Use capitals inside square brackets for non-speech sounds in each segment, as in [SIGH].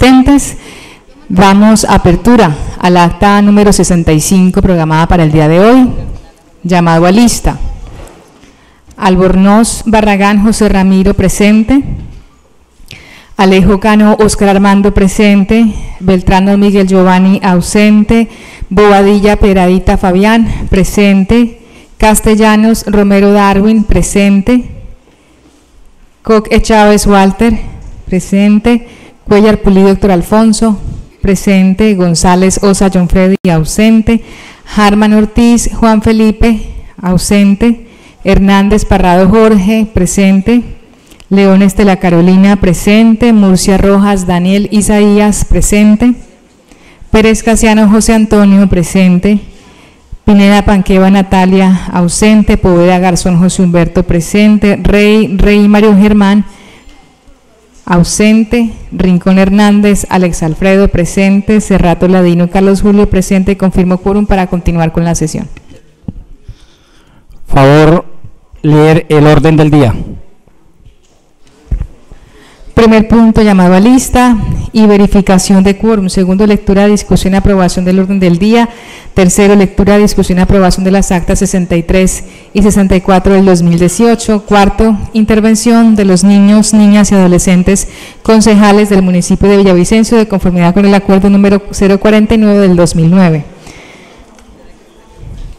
asistentes. Damos apertura al acta número 65 programada para el día de hoy, llamado a lista. Albornoz Barragán José Ramiro presente. Alejo Cano Oscar Armando presente. Beltrano Miguel Giovanni ausente. Bobadilla Peradita Fabián presente. Castellanos Romero Darwin presente. Coque Chávez Walter presente. Cuellar Pulido Doctor Alfonso presente. González Osa John Freddy ausente. Harman Ortiz Juan Felipe ausente. Hernández Parrado Jorge, presente. Leones de la Carolina, presente. Murcia Rojas, Daniel Isaías, presente. Pérez Casiano José Antonio, presente. Pineda Panqueva Natalia, ausente. Poveda Garzón José Humberto, presente. Rey, Rey Mario Germán, ausente. Rincón Hernández, Alex Alfredo, presente. Cerrato Ladino, Carlos Julio, presente. Confirmo quórum para continuar con la sesión. Favor leer el orden del día. Primer punto, llamado a lista y verificación de quórum. Segundo, lectura, discusión y aprobación del orden del día. Tercero, lectura, discusión y aprobación de las actas 63 y 64 del 2018. Cuarto, intervención de los niños, niñas y adolescentes concejales del municipio de Villavicencio de conformidad con el acuerdo número 049 del 2009.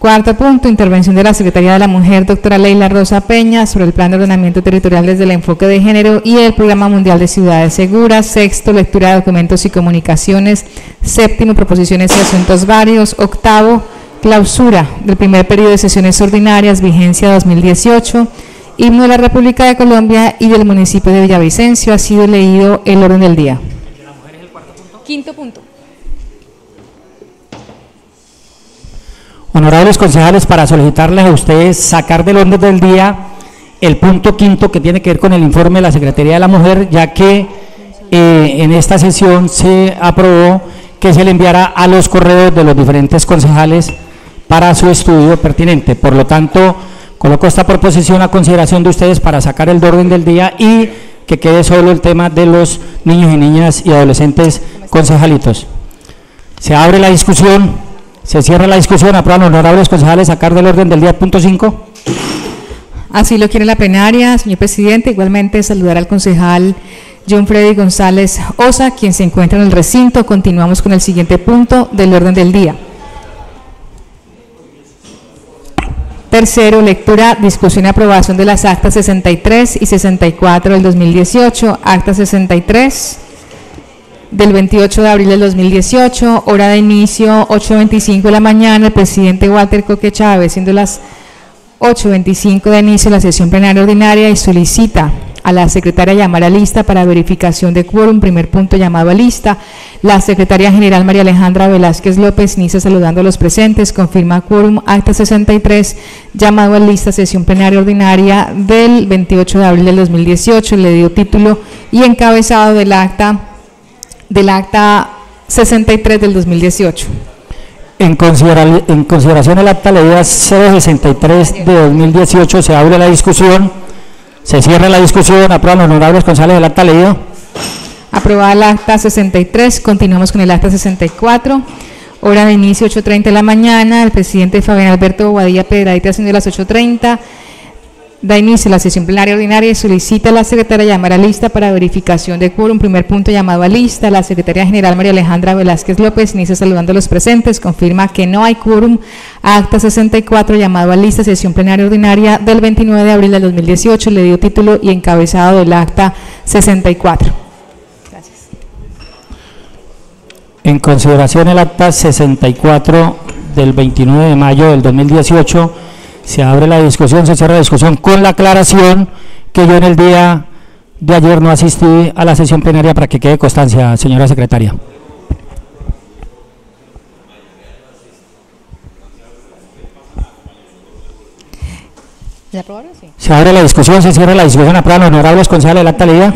Cuarto punto, intervención de la Secretaría de la Mujer, doctora Leila Rosa Peña, sobre el Plan de Ordenamiento Territorial desde el enfoque de género y el Programa Mundial de Ciudades Seguras. Sexto, lectura de documentos y comunicaciones. Séptimo, proposiciones y asuntos varios. Octavo, clausura del primer periodo de sesiones ordinarias, vigencia 2018. Himno de la República de Colombia y del municipio de Villavicencio. Ha sido leído el orden del día. Quinto punto. Honorables concejales, para solicitarles a ustedes sacar del orden del día el punto quinto que tiene que ver con el informe de la Secretaría de la Mujer, ya que eh, en esta sesión se aprobó que se le enviara a los correos de los diferentes concejales para su estudio pertinente. Por lo tanto, coloco esta proposición a consideración de ustedes para sacar el orden del día y que quede solo el tema de los niños y niñas y adolescentes concejalitos. Se abre la discusión. Se cierra la discusión. Aprueban honorables concejales sacar del orden del día punto 5. Así lo quiere la plenaria, señor presidente. Igualmente saludar al concejal John Freddy González Osa, quien se encuentra en el recinto. Continuamos con el siguiente punto del orden del día. Tercero, lectura, discusión y aprobación de las actas 63 y 64 del 2018. Acta 63 del 28 de abril del 2018, hora de inicio 8.25 de la mañana, el presidente Walter Coque Chávez, siendo las 8.25 de inicio de la sesión plenaria ordinaria y solicita a la secretaria llamar a lista para verificación de quórum, primer punto llamado a lista. La secretaria general María Alejandra Velázquez López inicia saludando a los presentes, confirma quórum, acta 63, llamado a lista, sesión plenaria ordinaria del 28 de abril del 2018, le dio título y encabezado del acta del acta 63 del 2018. En, considera- en consideración del acta leída 063 de 2018 se abre la discusión, se cierra la discusión, aprueban los honorables concejales del acta leído. Aprobada el acta 63, continuamos con el acta 64. Hora de inicio 8.30 de la mañana, el presidente Fabián Alberto Bobadilla Pedradita haciendo las 8.30. Da inicio a la sesión plenaria ordinaria y solicita a la secretaria llamar a lista para verificación de quórum. Primer punto llamado a lista. La secretaria general María Alejandra Velázquez López inicia saludando a los presentes. Confirma que no hay quórum. Acta 64 llamado a lista. Sesión plenaria ordinaria del 29 de abril del 2018. Le dio título y encabezado del acta 64. En consideración el acta 64 del 29 de mayo del 2018, se abre la discusión, se cierra la discusión con la aclaración que yo en el día de ayer no asistí a la sesión plenaria para que quede constancia, señora secretaria. Se abre la discusión, se cierra la discusión, aprueban los honorables concejales del acta leída.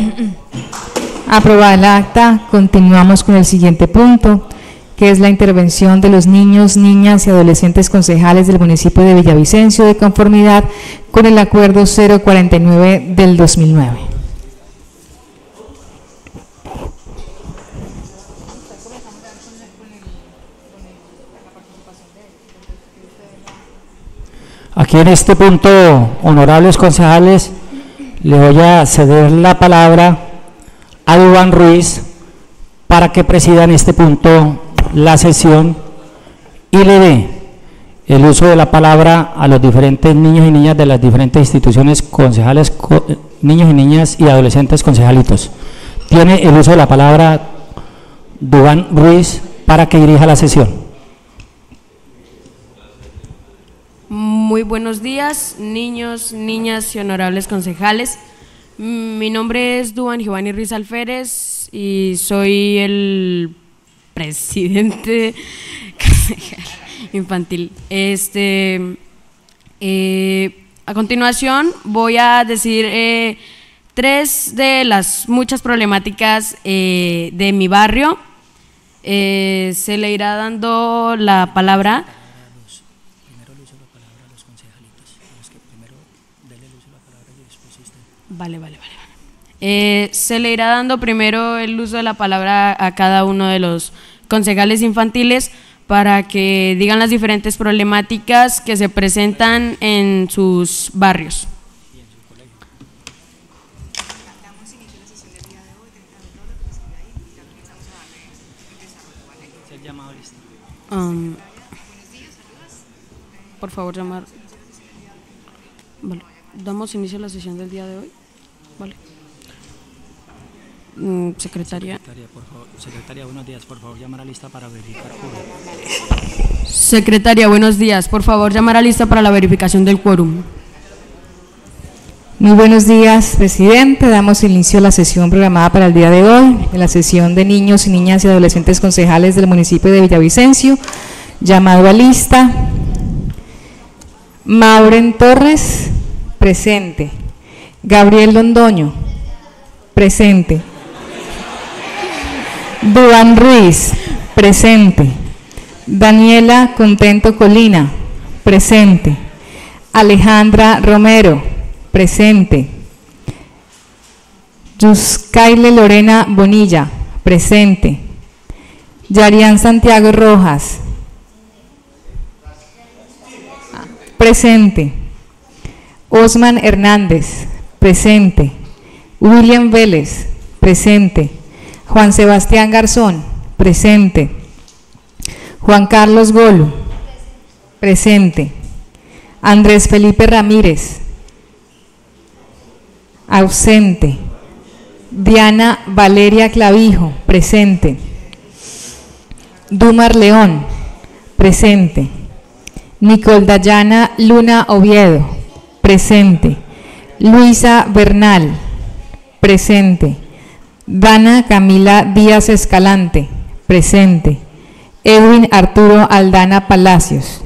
Aprobada el acta, continuamos con el siguiente punto, que es la intervención de los niños, niñas y adolescentes concejales del municipio de Villavicencio de conformidad con el acuerdo 049 del 2009. Aquí en este punto, honorables concejales, le voy a ceder la palabra a Iván Ruiz para que presida en este punto la sesión y le dé el uso de la palabra a los diferentes niños y niñas de las diferentes instituciones concejales, niños y niñas y adolescentes concejalitos. Tiene el uso de la palabra Dubán Ruiz para que dirija la sesión. Muy buenos días, niños, niñas y honorables concejales. Mi nombre es Duan Giovanni Ruiz Alférez y soy el presidente [LAUGHS] infantil. Este, eh, a continuación voy a decir eh, tres de las muchas problemáticas eh, de mi barrio. se le irá dando la palabra Vale, vale, vale. Eh, se le irá dando primero el uso de la palabra a cada uno de los concejales infantiles para que digan las diferentes problemáticas que se presentan en sus barrios. Um, por favor, llamar. Damos inicio a la sesión del día de hoy. Mm, secretaria. Secretaria, buenos días. Por favor, llamar a lista para verificar quórum. Secretaria, buenos días. Por favor, llamar a lista para la verificación del quórum. Muy buenos días, presidente. Damos inicio a la sesión programada para el día de hoy, en la sesión de niños y niñas y adolescentes concejales del municipio de Villavicencio. Llamado a lista. Mauren Torres. Presente. Gabriel Londoño. Presente. Duan Ruiz. Presente. Daniela Contento Colina. Presente. Alejandra Romero. Presente. Yuscaile Lorena Bonilla. Presente. Yarian Santiago Rojas. Presente. Osman Hernández, presente. William Vélez, presente. Juan Sebastián Garzón, presente. Juan Carlos Golo, presente. Andrés Felipe Ramírez, ausente. Diana Valeria Clavijo, presente. Dumar León, presente. Nicole Dayana Luna Oviedo, presente. Luisa Bernal, presente. Dana Camila Díaz Escalante, presente. Edwin Arturo Aldana Palacios.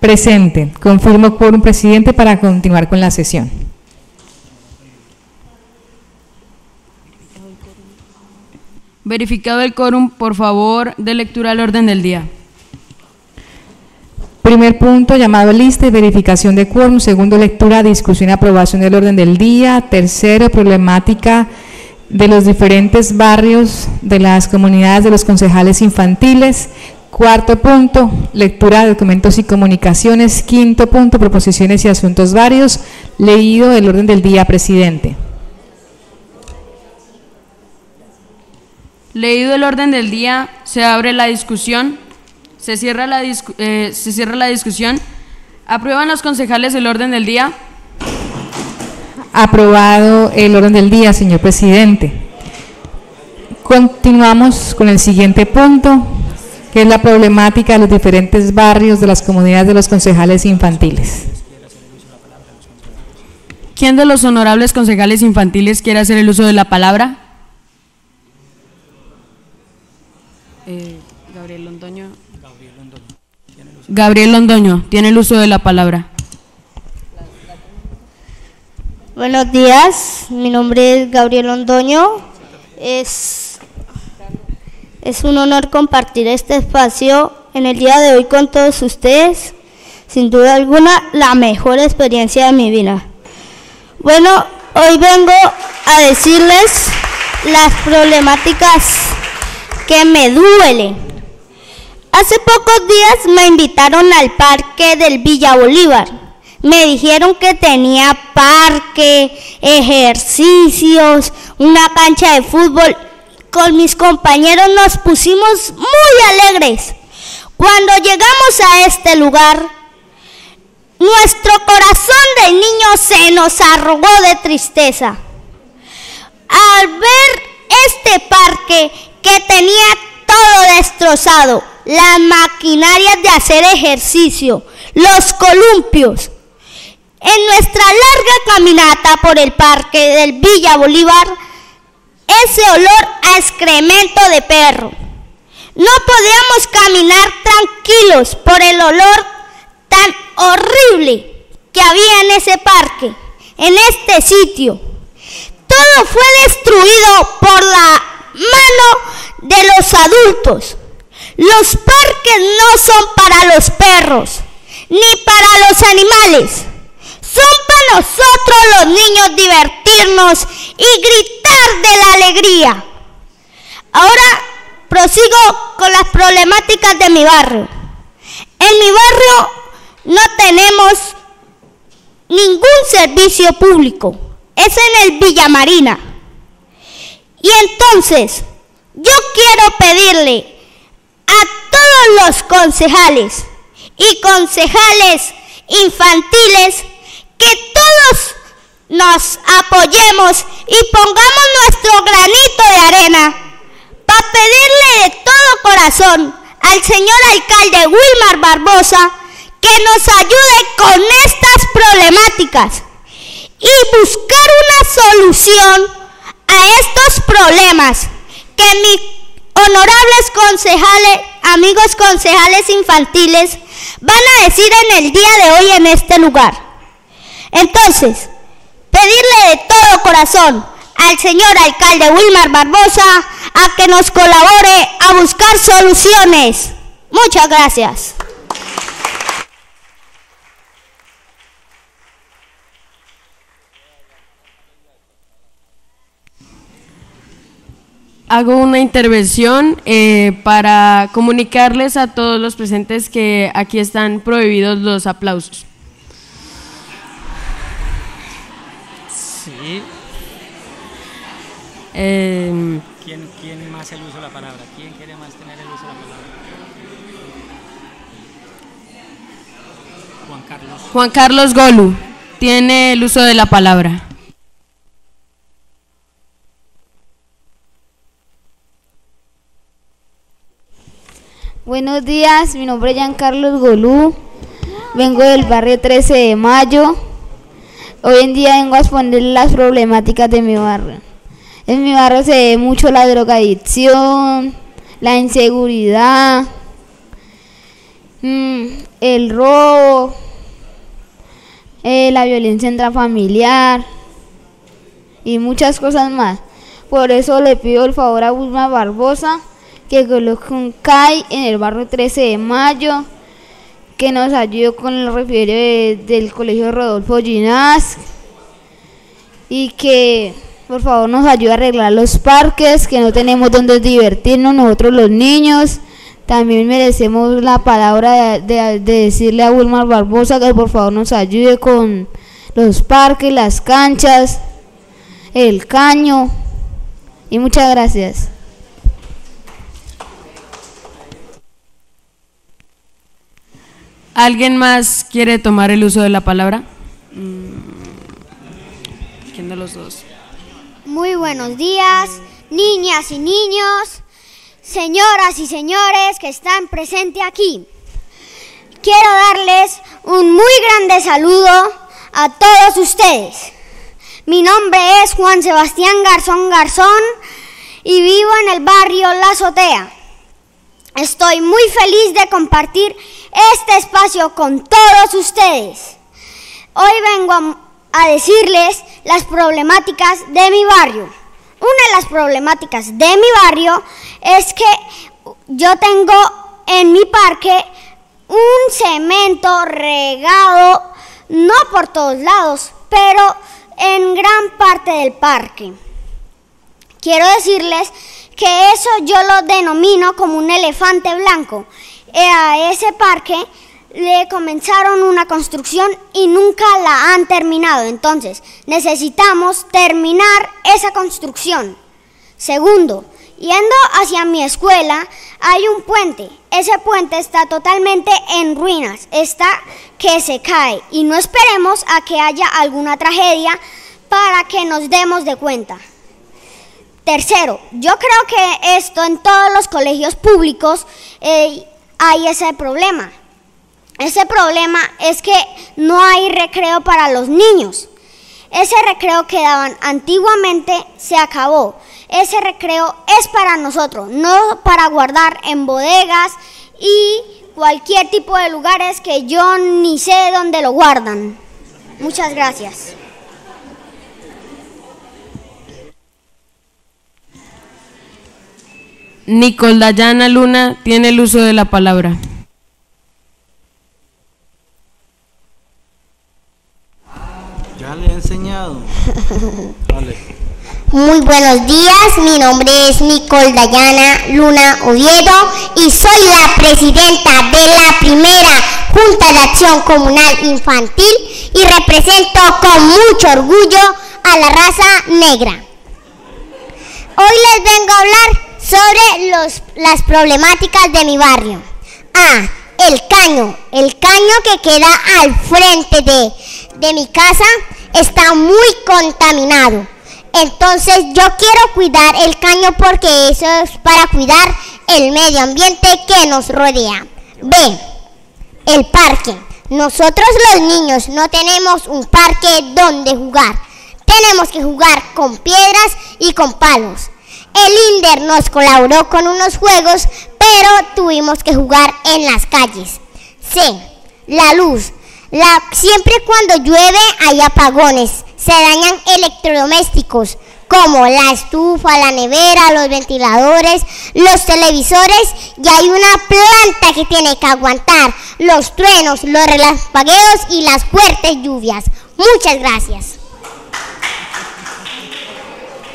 Presente. Confirmo por un presidente para continuar con la sesión. Verificado el quórum, por favor, de lectura al orden del día. Primer punto, llamado lista y verificación de quórum. Segundo, lectura, discusión y aprobación del orden del día. Tercero, problemática de los diferentes barrios de las comunidades de los concejales infantiles. Cuarto punto, lectura de documentos y comunicaciones. Quinto punto, proposiciones y asuntos varios. Leído el orden del día, presidente. Leído el orden del día, se abre la discusión. Se cierra la, eh, se cierra la discusión. ¿Aprueban los concejales el orden del día? Aprobado el orden del día, señor presidente. Continuamos con el siguiente punto, que es la problemática de los diferentes barrios de las comunidades de los concejales infantiles. ¿Quién de los honorables concejales infantiles quiere hacer el uso de la palabra? Eh, Gabriel Londoño. Gabriel Londoño, tiene el uso de la palabra. Buenos días, mi nombre es Gabriel Londoño. Es, es un honor compartir este espacio en el día de hoy con todos ustedes. Sin duda alguna, la mejor experiencia de mi vida. Bueno, hoy vengo a decirles las problemáticas que me duelen Hace pocos días me invitaron al parque del Villa Bolívar. Me dijeron que tenía parque, ejercicios, una cancha de fútbol. Con mis compañeros nos pusimos muy alegres. Cuando llegamos a este lugar, nuestro corazón de niño se nos arrugó de tristeza. Al ver este parque que tenía todo destrozado, las maquinarias de hacer ejercicio, los columpios. En nuestra larga caminata por el parque del Villa Bolívar, ese olor a excremento de perro. No podíamos caminar tranquilos por el olor tan horrible que había en ese parque, en este sitio. Todo fue destruido por la mano de los adultos. Los parques no son para los perros, ni para los animales. Son para nosotros los niños divertirnos y gritar de la alegría. Ahora prosigo con las problemáticas de mi barrio. En mi barrio no tenemos ningún servicio público. Es en el Villa Marina. Y entonces, yo quiero pedirle a todos los concejales y concejales infantiles que todos nos apoyemos y pongamos nuestro granito de arena para pedirle de todo corazón al señor alcalde Wilmar Barbosa que nos ayude con estas problemáticas y buscar una solución a estos problemas que mis honorables concejales, amigos concejales infantiles, van a decir en el día de hoy en este lugar. Entonces, pedirle de todo corazón al señor alcalde Wilmar Barbosa a que nos colabore a buscar soluciones. Muchas gracias. Hago una intervención eh, para comunicarles a todos los presentes que aquí están prohibidos los aplausos. Sí. Eh, ¿Quién, ¿Quién más el uso de la palabra? ¿Quién quiere más tener el uso de la palabra? Juan Carlos. Juan Carlos Golu tiene el uso de la palabra. Buenos días, mi nombre es Giancarlos Golú, vengo del barrio 13 de Mayo. Hoy en día vengo a exponer las problemáticas de mi barrio. En mi barrio se ve mucho la drogadicción, la inseguridad, mm, el robo, eh, la violencia intrafamiliar y muchas cosas más. Por eso le pido el favor a Guzmán Barbosa un CAI en el barrio 13 de Mayo, que nos ayude con el refrigerio del Colegio Rodolfo Ginás y que por favor nos ayude a arreglar los parques, que no tenemos donde divertirnos nosotros los niños. También merecemos la palabra de, de decirle a Wilmar Barbosa que por favor nos ayude con los parques, las canchas, el caño. Y muchas gracias. ¿Alguien más quiere tomar el uso de la palabra? ¿Quién de los dos? Muy buenos días, niñas y niños, señoras y señores que están presentes aquí. Quiero darles un muy grande saludo a todos ustedes. Mi nombre es Juan Sebastián Garzón Garzón y vivo en el barrio La Azotea. Estoy muy feliz de compartir este espacio con todos ustedes. Hoy vengo a, decirles las problemáticas de mi barrio. Una de las problemáticas de mi barrio es que yo tengo en mi parque un cemento regado, no por todos lados, pero en gran parte del parque. Quiero decirles que eso yo lo denomino como un elefante blanco. a ese parque le comenzaron una construcción y nunca la han terminado. Entonces, necesitamos terminar esa construcción. Segundo, yendo hacia mi escuela hay un puente. Ese puente está totalmente en ruinas, está que se cae y no esperemos a que haya alguna tragedia para que nos demos de cuenta. Tercero, yo creo que esto en todos los colegios públicos eh, hay ese problema. Ese problema es que no hay recreo para los niños. Ese recreo que daban antiguamente se acabó. Ese recreo es para nosotros, no para guardar en bodegas y cualquier tipo de lugares que yo ni sé dónde lo guardan. Muchas gracias. Nicole Dayana Luna tiene el uso de la palabra. Ya le he enseñado. [LAUGHS] Muy buenos días, mi nombre es Nicole Dayana Luna Oviedo y soy la presidenta de la primera Junta de Acción Comunal Infantil y represento con mucho orgullo a la raza negra. Hoy les vengo a hablar sobre los, las problemáticas de mi barrio. Ah, el caño. El caño que queda al frente de, de mi casa está muy contaminado. Entonces yo quiero cuidar el caño porque eso es para cuidar el medio ambiente que nos rodea. B. El parque. Nosotros los niños no tenemos un parque donde jugar. Tenemos que jugar con piedras y con palos. El INDER nos colaboró con unos juegos, pero tuvimos que jugar en las calles. C. La luz. La, siempre cuando llueve hay apagones, se dañan electrodomésticos como la estufa, la nevera, los ventiladores, los televisores y hay una planta que tiene que aguantar los truenos, los relampagueos y las fuertes lluvias. Muchas gracias.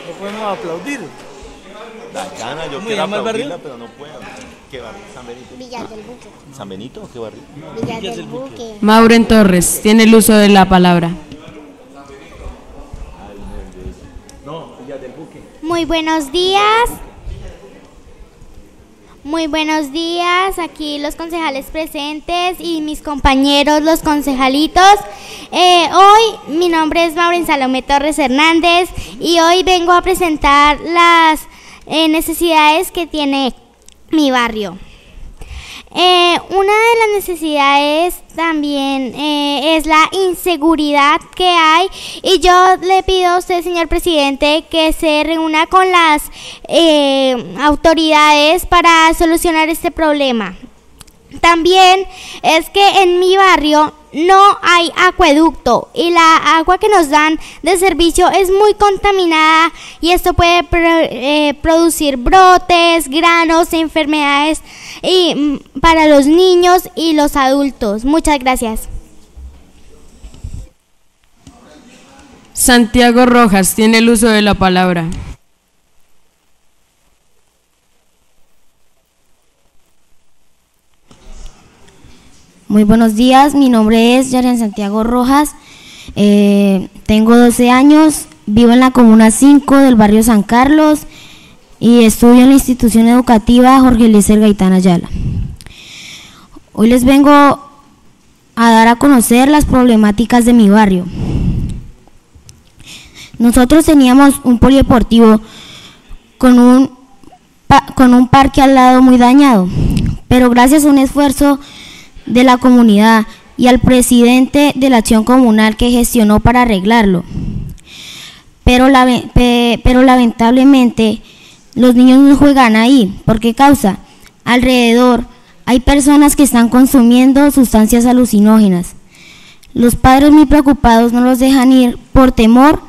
No podemos aplaudir. Dayana, yo ¿Cómo quiero aplaudirla, pero no puedo. ¿Qué barrio? ¿San Benito? Villas del Buque. ¿San Benito o qué barrio? Villas del Buque. Mauren Torres tiene el uso de la palabra. Muy buenos días. Muy buenos días, aquí los concejales presentes y mis compañeros, los concejalitos. Eh, hoy mi nombre es Maureen Salomé Torres Hernández y hoy vengo a presentar las eh, necesidades que tiene mi barrio. Eh, una de las necesidades también eh, es la inseguridad que hay y yo le pido a usted, señor presidente, que se reúna con las autoridades para solucionar este problema. También es que en mi barrio no hay acueducto y la agua que nos dan de servicio es muy contaminada y esto puede eh, producir brotes, granos, enfermedades y, mm, para los niños y los adultos. Muchas gracias. Santiago Rojas tiene el uso de la palabra. Muy buenos días, mi nombre es Yaren Santiago Rojas, eh, tengo 12 años, vivo en la Comuna 5 del barrio San Carlos y estudio en la institución educativa Jorge Eliezer Gaitán Ayala. Hoy les vengo a dar a conocer las problemáticas de mi barrio. Nosotros teníamos un polideportivo con un, con un parque al lado muy dañado, pero gracias a un esfuerzo de la comunidad y al presidente de la acción comunal que gestionó para arreglarlo. Pero, pe- pero lamentablemente los niños no juegan ahí. ¿Por qué causa? Alrededor hay personas que están consumiendo sustancias alucinógenas. Los padres muy preocupados no los dejan ir por temor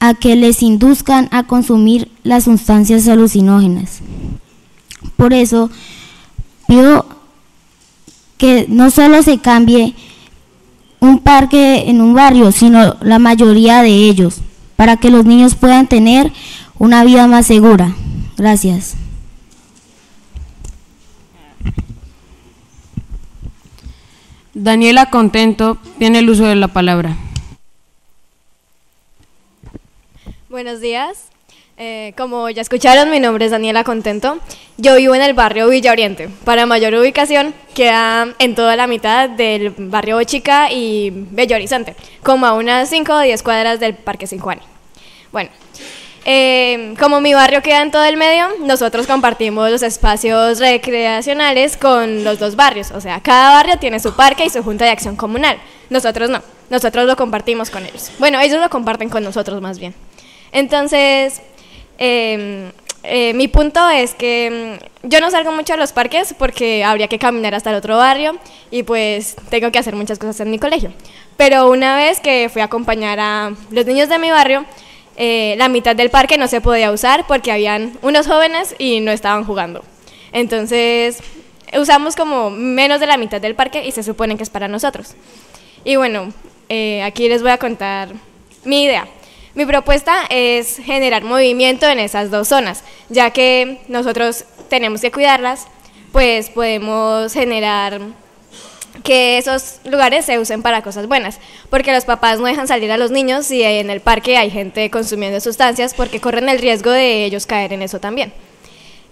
a que les induzcan a consumir las sustancias alucinógenas. Por eso pido que no solo se cambie un parque en un barrio, sino la mayoría de ellos, para que los niños puedan tener una vida más segura. Gracias. Daniela Contento tiene el uso de la palabra. Buenos días. Eh, como ya escucharon, mi nombre es Daniela Contento. Yo vivo en el barrio Villa Oriente. Para mayor ubicación, queda en toda la mitad del barrio Chica y Bello Horizonte, como a unas 5 o 10 cuadras del Parque San Juan. Bueno, eh, como mi barrio queda en todo el medio, nosotros compartimos los espacios recreacionales con los dos barrios. O sea, cada barrio tiene su parque y su junta de acción comunal. Nosotros no, nosotros lo compartimos con ellos. Bueno, ellos lo comparten con nosotros más bien. Entonces, eh, eh, mi punto es que mm, yo no salgo mucho a los parques porque habría que caminar hasta el otro barrio y pues tengo que hacer muchas cosas en mi colegio. Pero una vez que fui a acompañar a los niños de mi barrio, eh, la mitad del parque no se podía usar porque habían unos jóvenes y no estaban jugando. Entonces usamos como menos de la mitad del parque y se supone que es para nosotros. Y bueno, eh, aquí les voy a contar mi idea. Mi propuesta es generar movimiento en esas dos zonas, ya que nosotros tenemos que cuidarlas, pues podemos generar que esos lugares se usen para cosas buenas, porque los papás no dejan salir a los niños si en el parque hay gente consumiendo sustancias, porque corren el riesgo de ellos caer en eso también.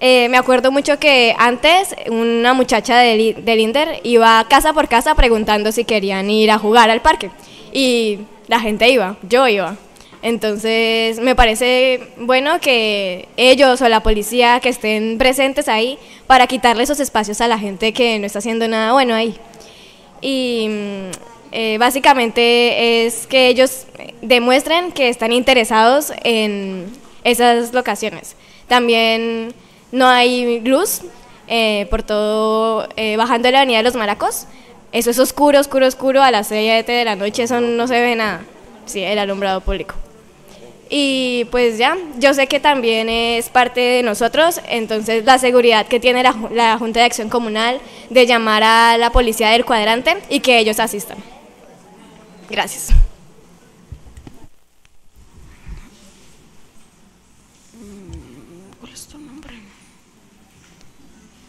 Eh, me acuerdo mucho que antes una muchacha del, del iba casa por casa preguntando si querían ir a jugar al parque, y la gente iba, yo iba. Entonces, me parece bueno que ellos o la policía que estén presentes ahí para quitarle esos espacios a la gente que no está haciendo nada bueno ahí. Y mm, eh, básicamente es que ellos demuestren que están interesados en esas locaciones. También no hay luz eh, por todo, eh, bajando la avenida de los Maracos. Eso es oscuro, oscuro, oscuro, a las 7 de la noche eso no se ve nada. Sí, el alumbrado público. Y pues ya, yo sé que también es parte de nosotros, entonces la seguridad que tiene la, Junta de Acción Comunal de llamar a la policía del cuadrante y que ellos asistan. Gracias.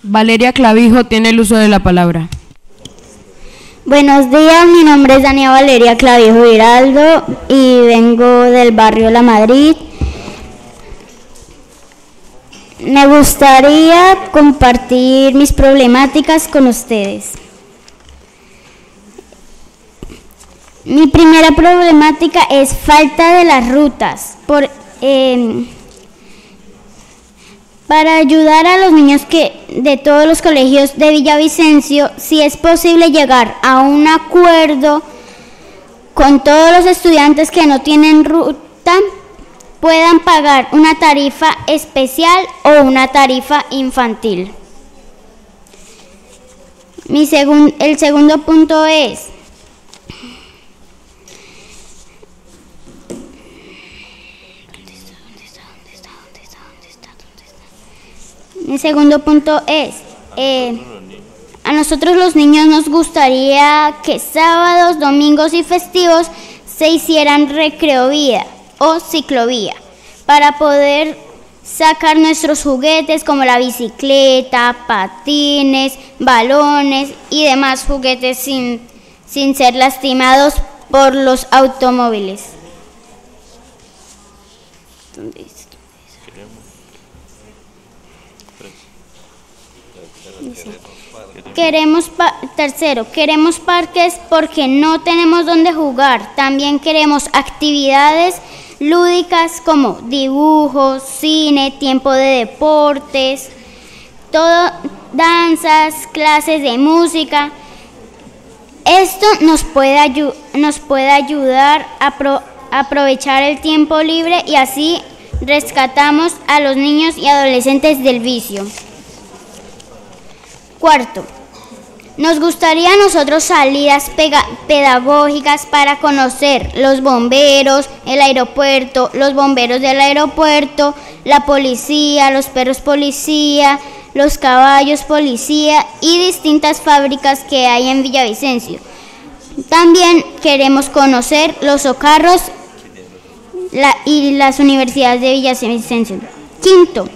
Valeria Clavijo tiene el uso de la palabra. Buenos días, mi nombre es Daniela Valeria Clavijo Giraldo y vengo del barrio La Madrid. Me gustaría compartir mis problemáticas con ustedes. Mi primera problemática es falta de las rutas. Por, eh, para ayudar a los niños que de todos los colegios de Villavicencio, si es posible llegar a un acuerdo con todos los estudiantes que no tienen ruta, puedan pagar una tarifa especial o una tarifa infantil. Mi segun, el segundo punto es El segundo punto es, eh, a nosotros los niños nos gustaría que sábados, domingos y festivos se hicieran recreovía o ciclovía para poder sacar nuestros juguetes como la bicicleta, patines, balones y demás juguetes sin, sin ser lastimados por los automóviles. ¿Dónde Queremos tercero, queremos parques porque no tenemos donde jugar. También queremos actividades lúdicas como dibujos, cine, tiempo de deportes, todo, danzas, clases de música. Esto nos puede, nos puede ayudar a aprovechar el tiempo libre y así rescatamos a los niños y adolescentes del vicio. Cuarto, nos gustaría a nosotros salidas pedagógicas para conocer los bomberos, el aeropuerto, los bomberos del aeropuerto, la policía, los perros policía, los caballos policía y distintas fábricas que hay en Villavicencio. También queremos conocer los socarros y las universidades de Villavicencio. Quinto,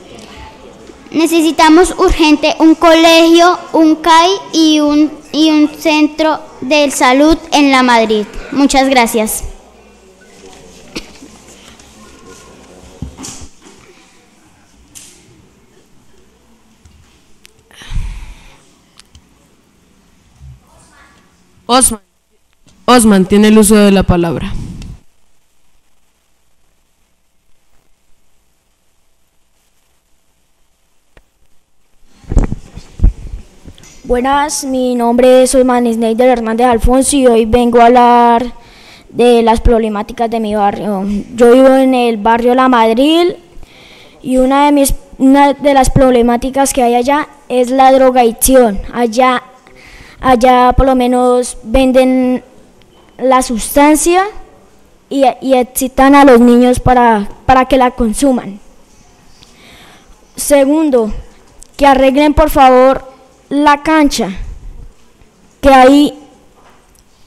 Necesitamos urgente un colegio, un CAI y un y un centro de salud en la Madrid. Muchas gracias. Osman. Osman tiene el uso de la palabra. Buenas, mi nombre es Osman Sneider Hernández Alfonso y hoy vengo a hablar de las problemáticas de mi barrio. Yo vivo en el barrio La Madrid y una de, mis, una de las problemáticas que hay allá es la drogadicción. Allá Allá por lo menos venden la sustancia y, excitan a los niños para, para que la consuman. Segundo, que arreglen por favor la cancha, que ahí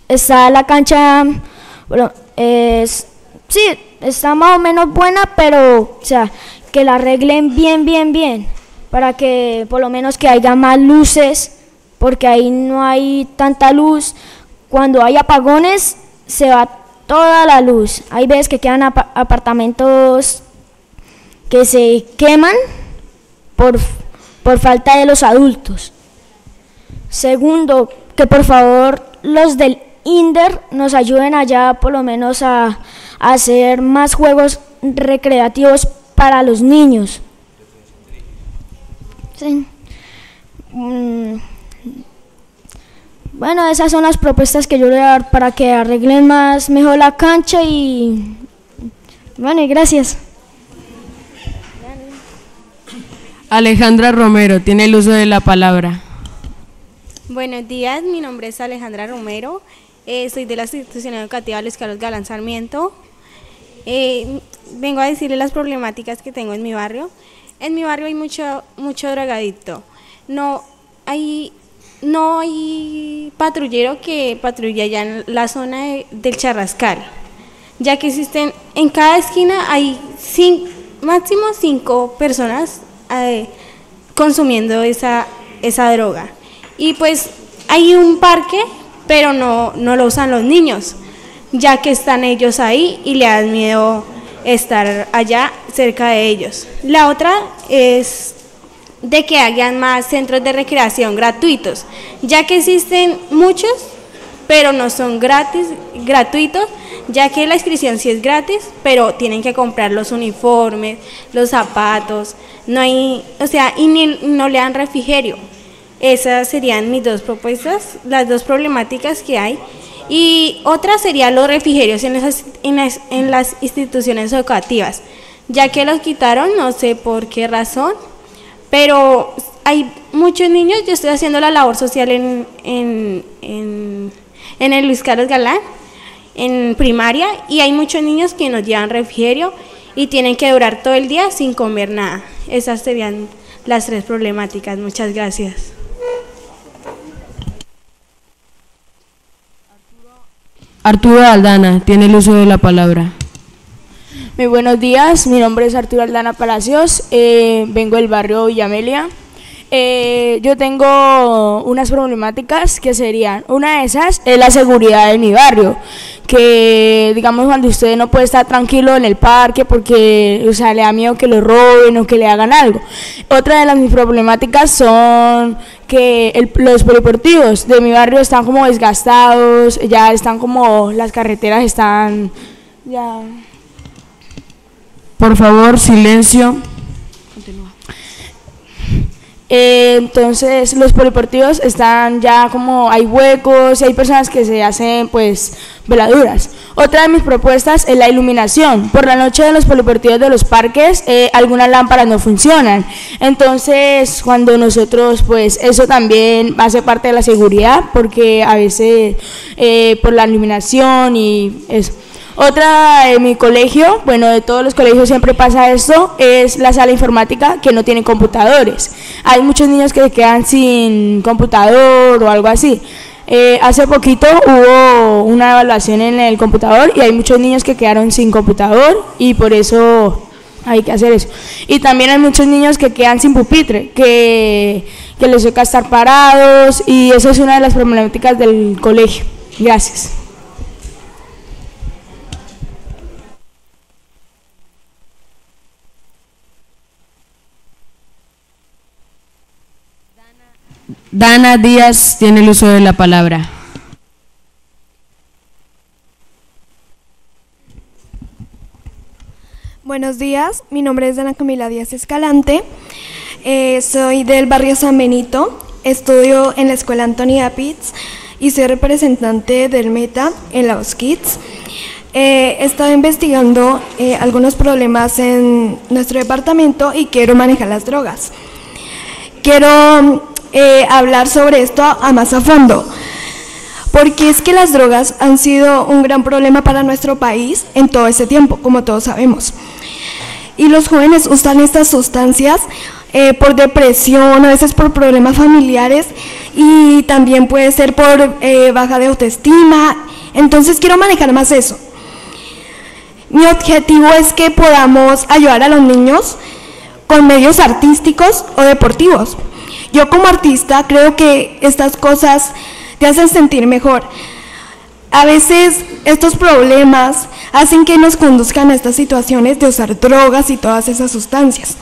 está la cancha, bueno, es, sí, está más o menos buena, pero, o sea, que la arreglen bien, bien, bien, para que por lo menos que haya más luces porque ahí no hay tanta luz. Cuando hay apagones se va toda la luz. Hay veces que quedan apartamentos que se queman por, por falta de los adultos. Segundo, que por favor los del INDER nos ayuden allá por lo menos a, hacer más juegos recreativos para los niños. Sí. Mm, bueno, esas son las propuestas que yo le voy a dar para que arreglen más mejor la cancha y bueno, y gracias. Alejandra Romero tiene el uso de la palabra. Buenos días, mi nombre es Alejandra Romero, eh, soy de la institución educativa Luis Carlos Galán Sarmiento. Eh, vengo a decirle las problemáticas que tengo en mi barrio. En mi barrio hay mucho, mucho drogadicto. No hay no hay patrullero que patrulle allá en la zona del Charrascal, ya que existen, en cada esquina hay máximo cinco personas eh, consumiendo esa, esa droga. Y pues hay un parque, pero no, no lo usan los niños, ya que están ellos ahí y le dan miedo estar allá cerca de ellos. La otra es de que hayan más centros de recreación gratuitos, ya que existen muchos, pero no son gratis, gratuitos, ya que la inscripción sí es gratis, pero tienen que comprar los uniformes, los zapatos, no hay, o sea, y no le dan refrigerio. Esas serían mis dos propuestas, las dos problemáticas que hay. Y otra sería los refrigerios en, en las instituciones educativas, ya que los quitaron, no sé por qué razón, pero hay muchos niños, yo estoy haciendo la labor social en, en, en, el Luis Carlos Galán, en primaria, y hay muchos niños que nos llevan refrigerio y tienen que durar todo el día sin comer nada. Esas serían las tres problemáticas. Muchas gracias. Arturo Aldana tiene el uso de la palabra. Muy buenos días, mi nombre es Arturo Aldana Palacios, eh, vengo del barrio Villamelia. Eh, yo tengo unas problemáticas que serían, una de esas es la seguridad de mi barrio, que digamos cuando usted no puede estar tranquilo en el parque porque o sea, le da miedo que lo roben o que le hagan algo. Otra de las mis problemáticas son que los polideportivos de mi barrio están como desgastados, ya están como las carreteras están ya por favor, silencio. Eh, entonces los polideportivos están ya como hay huecos y hay personas que se hacen pues veladuras. Otra de mis propuestas es la iluminación. Por la noche en los polideportivos de los parques eh, algunas lámparas no funcionan. Entonces cuando nosotros pues eso también hace parte de la seguridad porque a veces eh, por la iluminación y eso. Otra en mi colegio, bueno, de todos los colegios siempre pasa esto, es la sala informática que no tiene computadores. Hay muchos niños que quedan sin computador o algo así. Eh, hace poquito hubo una evaluación en el computador y hay muchos niños que quedaron sin computador y por eso hay que hacer eso. Y también hay muchos niños que quedan sin pupitre, que, que les toca estar parados y eso es una de las problemáticas del colegio. Gracias. Dana Díaz tiene el uso de la palabra. Buenos días, mi nombre es Dana Camila Díaz Escalante, eh, soy del barrio San Benito, estudio en la escuela Antonia Pitts y soy representante del META en los Kids. Eh, he estado investigando eh, algunos problemas en nuestro departamento y quiero manejar las drogas. Quiero eh, hablar sobre esto a, más a fondo, porque es que las drogas han sido un gran problema para nuestro país en todo ese tiempo, como todos sabemos. Y los jóvenes usan estas sustancias eh, por depresión, a veces por problemas familiares y también puede ser por eh, baja de autoestima. Entonces quiero manejar más eso. Mi objetivo es que podamos ayudar a los niños con medios artísticos o deportivos. Yo como artista creo que estas cosas te hacen sentir mejor. A veces estos problemas hacen que nos conduzcan a estas situaciones de usar drogas y todas esas sustancias.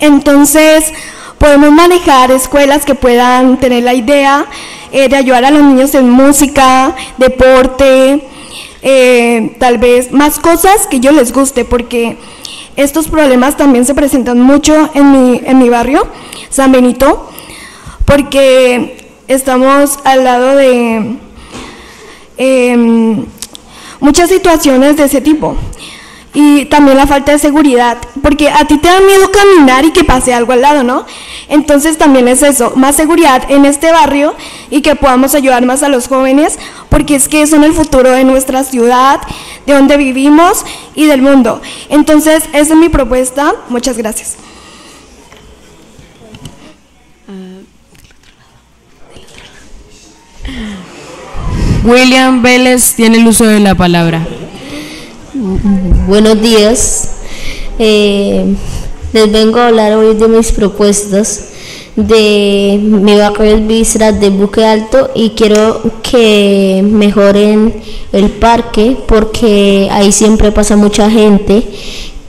Entonces, podemos manejar escuelas que puedan tener la idea eh, de ayudar a los niños en música, deporte, eh, tal vez más cosas que yo les guste, porque estos problemas también se presentan mucho en mi, en mi barrio, San Benito, porque estamos al lado de em, muchas situaciones de ese tipo. Y también la falta de seguridad, porque a ti te da miedo caminar y que pase algo al lado, ¿no? Entonces también es eso, más seguridad en este barrio y que podamos ayudar más a los jóvenes, porque es que son el futuro de nuestra ciudad, de donde vivimos y del mundo. Entonces, esa es mi propuesta. Muchas gracias. William Vélez tiene el uso de la palabra. Buenos días. Eh, les vengo a hablar hoy de mis propuestas de mi barrio es Bistras de Buque Alto y quiero que mejoren el parque porque ahí siempre pasa mucha gente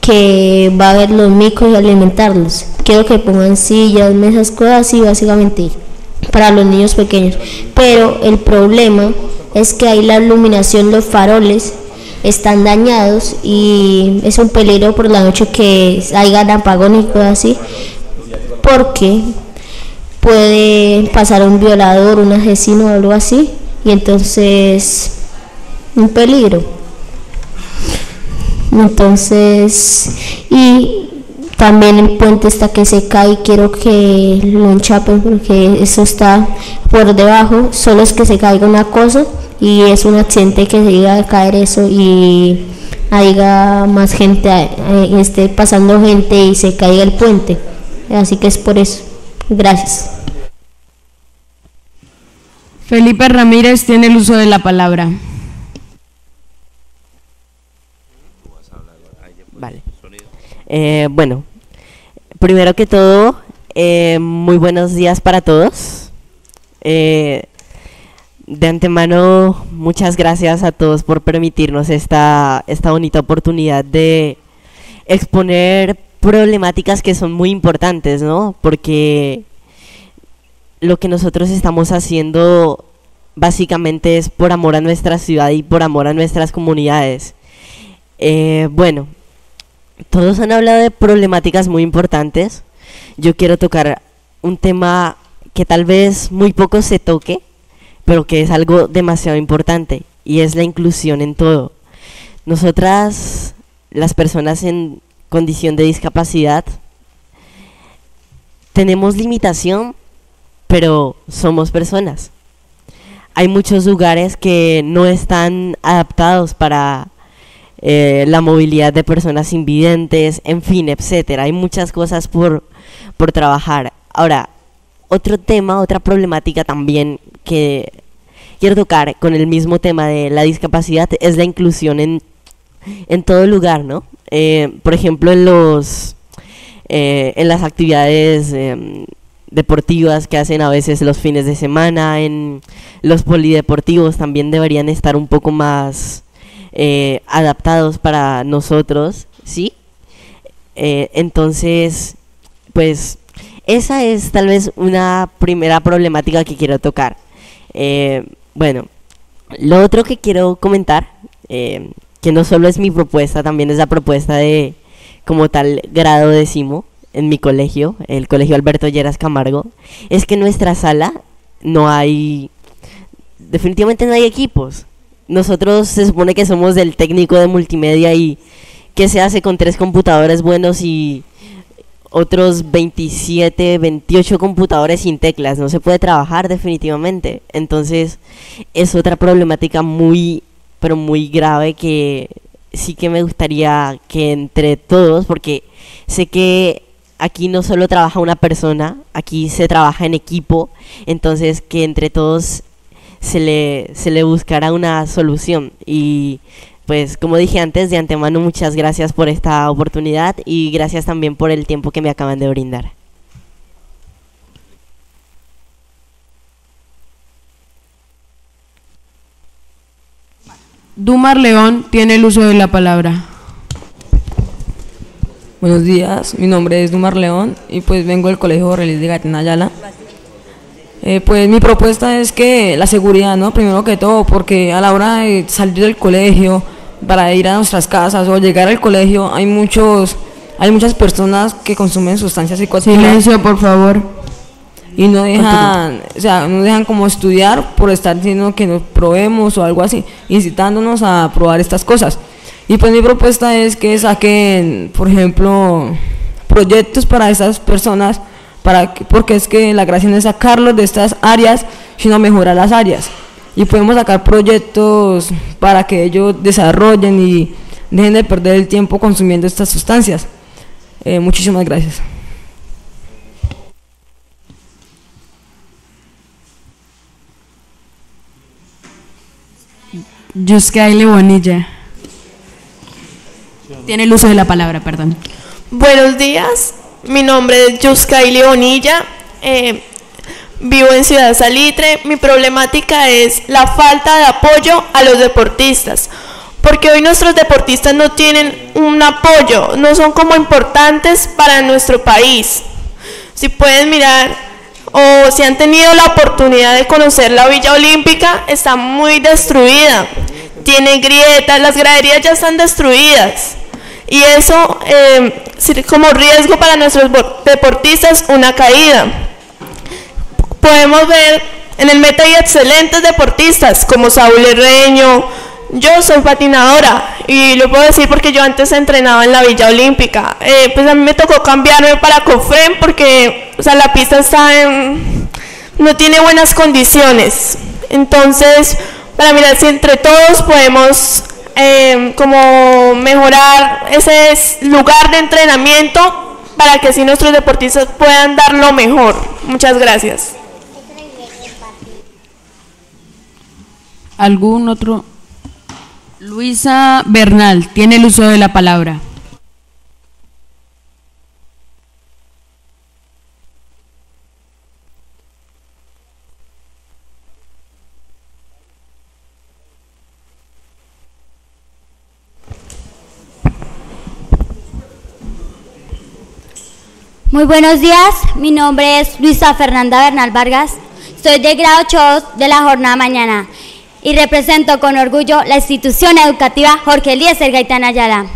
que va a ver los micos y alimentarlos. Quiero que pongan sillas, mesas, cosas así básicamente para los niños pequeños. Pero el problema es que ahí la iluminación, los faroles están dañados y es un peligro por la noche que haya apagones y cosas así porque puede pasar un violador, un asesino o algo así y entonces un peligro. Entonces y también el puente está que se cae quiero que lo enchapen porque eso está por debajo solo es que se caiga una cosa y es un accidente que se llega a caer eso y haya más gente, eh, esté pasando gente y se caiga el puente. Así que es por eso. Gracias. Felipe Ramírez tiene el uso de la palabra. Vale. Eh, bueno, primero que todo, eh, muy buenos días para todos. Eh, de antemano, muchas gracias a todos por permitirnos esta, esta bonita oportunidad de exponer problemáticas que son muy importantes, ¿no? Porque lo que nosotros estamos haciendo básicamente es por amor a nuestra ciudad y por amor a nuestras comunidades. Eh, bueno, todos han hablado de problemáticas muy importantes. Yo quiero tocar un tema que tal vez muy poco se toque, pero que es algo demasiado importante y es la inclusión en todo. Nosotras, las personas en condición de discapacidad, tenemos limitación, pero somos personas. Hay muchos lugares que no están adaptados para eh, la movilidad de personas invidentes, en fin, etcétera. Hay muchas cosas por, por trabajar. Ahora, otro tema, otra problemática también que quiero tocar con el mismo tema de la discapacidad es la inclusión en, en todo lugar, ¿no? eh, por ejemplo, en los eh, en las actividades em, deportivas que hacen a veces los fines de semana, en los polideportivos también deberían estar un poco más eh, adaptados para nosotros, ¿sí? entonces, pues esa es tal vez una primera problemática que quiero tocar. bueno, lo otro que quiero comentar, eh, que no solo es mi propuesta, también es la propuesta de como tal grado décimo en mi colegio, el colegio Alberto Lleras Camargo, es que en nuestra sala no hay, definitivamente no hay equipos. Nosotros se supone que somos del técnico de multimedia y ¿qué se hace con tres computadores buenos y otros 27, 28 computadores sin teclas. No se puede trabajar definitivamente. Entonces es otra problemática muy, pero muy grave que sí que me gustaría que entre todos, porque sé que aquí no solo trabaja una persona, aquí se trabaja en equipo, entonces que entre todos se le, se le buscará una solución. Y pues como dije antes, de antemano muchas gracias por esta oportunidad y gracias también por el tiempo que me acaban de brindar. Dumar León tiene el uso de la palabra. Buenos días, mi nombre es Dumar León y pues vengo del Colegio Jorge de Gatenayala. Eh, pues mi propuesta es que la seguridad, ¿no? Primero que todo, porque a la hora de salir del colegio para ir a nuestras casas o llegar al colegio hay muchos hay muchas personas que consumen sustancias psicoactivas. Silencio, por favor. Y no dejan, o sea, no dejan como estudiar por estar diciendo que nos probemos o algo así, incitándonos a probar estas cosas. Y pues mi propuesta es que saquen, por ejemplo, proyectos para esas personas para porque es que la gracia no es sacarlos de estas áreas, sino mejorar las áreas. Y podemos sacar proyectos para que ellos desarrollen y dejen de perder el tiempo consumiendo estas sustancias. Eh, muchísimas gracias. Yuskaile Bonilla. Tiene el uso de la palabra, perdón. Buenos días, mi nombre es Yuska Leonilla, eh, vivo en Ciudad Salitre. Mi problemática es la falta de apoyo a los deportistas, porque hoy nuestros deportistas no tienen un apoyo, no son como importantes para nuestro país. Si pueden mirar o si han tenido la oportunidad de conocer la Villa Olímpica, está muy destruida, tiene grietas, las graderías ya están destruidas y eso eh, como riesgo para nuestros deportistas una caída. Podemos ver en el meta hay excelentes deportistas como Saúl Herreño, yo soy patinadora y lo puedo decir porque yo antes entrenaba en la Villa Olímpica. Eh, pues a mí me tocó cambiarme para Cofren porque o sea, la pista está en, no tiene buenas condiciones. Entonces, para mirar si entre todos podemos eh, como mejorar ese lugar de entrenamiento para que así nuestros deportistas puedan dar lo mejor. Muchas gracias. ¿Algún otro? Luisa Bernal tiene el uso de la palabra. Muy buenos días, mi nombre es Luisa Fernanda Bernal Vargas, soy de grado 8 de la jornada mañana y represento con orgullo la institución educativa Jorge Eliezer Gaitán Ayala.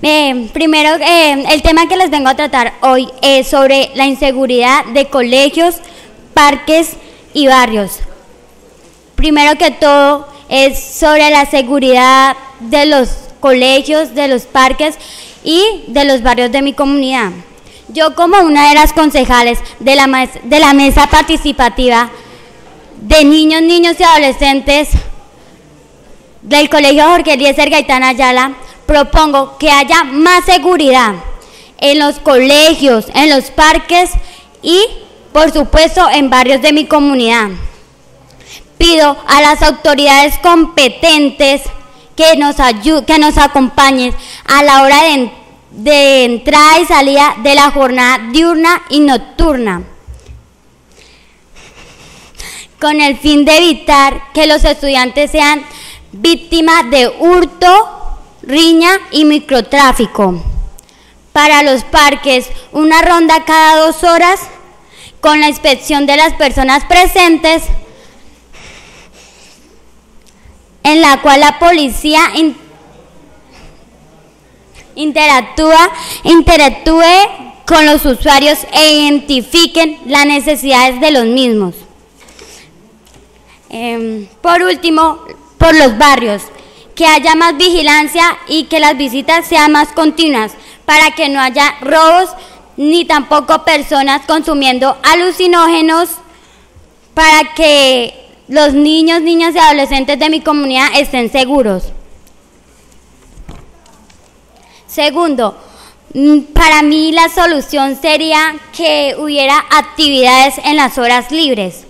Primero, eh, el tema que les vengo a tratar hoy es sobre la inseguridad de colegios, parques y barrios. Primero que todo, es sobre la seguridad de los colegios, de los parques y de los barrios de mi comunidad. Yo como una de las concejales de la, mesa participativa de niños, niños y adolescentes del Colegio Jorge Eliezer Gaitán Ayala, propongo que haya más seguridad en los colegios, en los parques y, por supuesto, en barrios de mi comunidad. Pido a las autoridades competentes que nos, que nos acompañes a la hora de, de entrada y salida de la jornada diurna y nocturna, con el fin de evitar que los estudiantes sean víctimas de hurto, riña y microtráfico. Para los parques, una ronda cada dos horas con la inspección de las personas presentes, en la cual la policía in- interactúa, interactúe con los usuarios e identifiquen las necesidades de los mismos. Em, por último, por los barrios, que haya más vigilancia y que las visitas sean más continuas para que no haya robos ni tampoco personas consumiendo alucinógenos para que los niños, niñas y adolescentes de mi comunidad estén seguros. Segundo, mm, para mí la solución sería que hubiera actividades en las horas libres.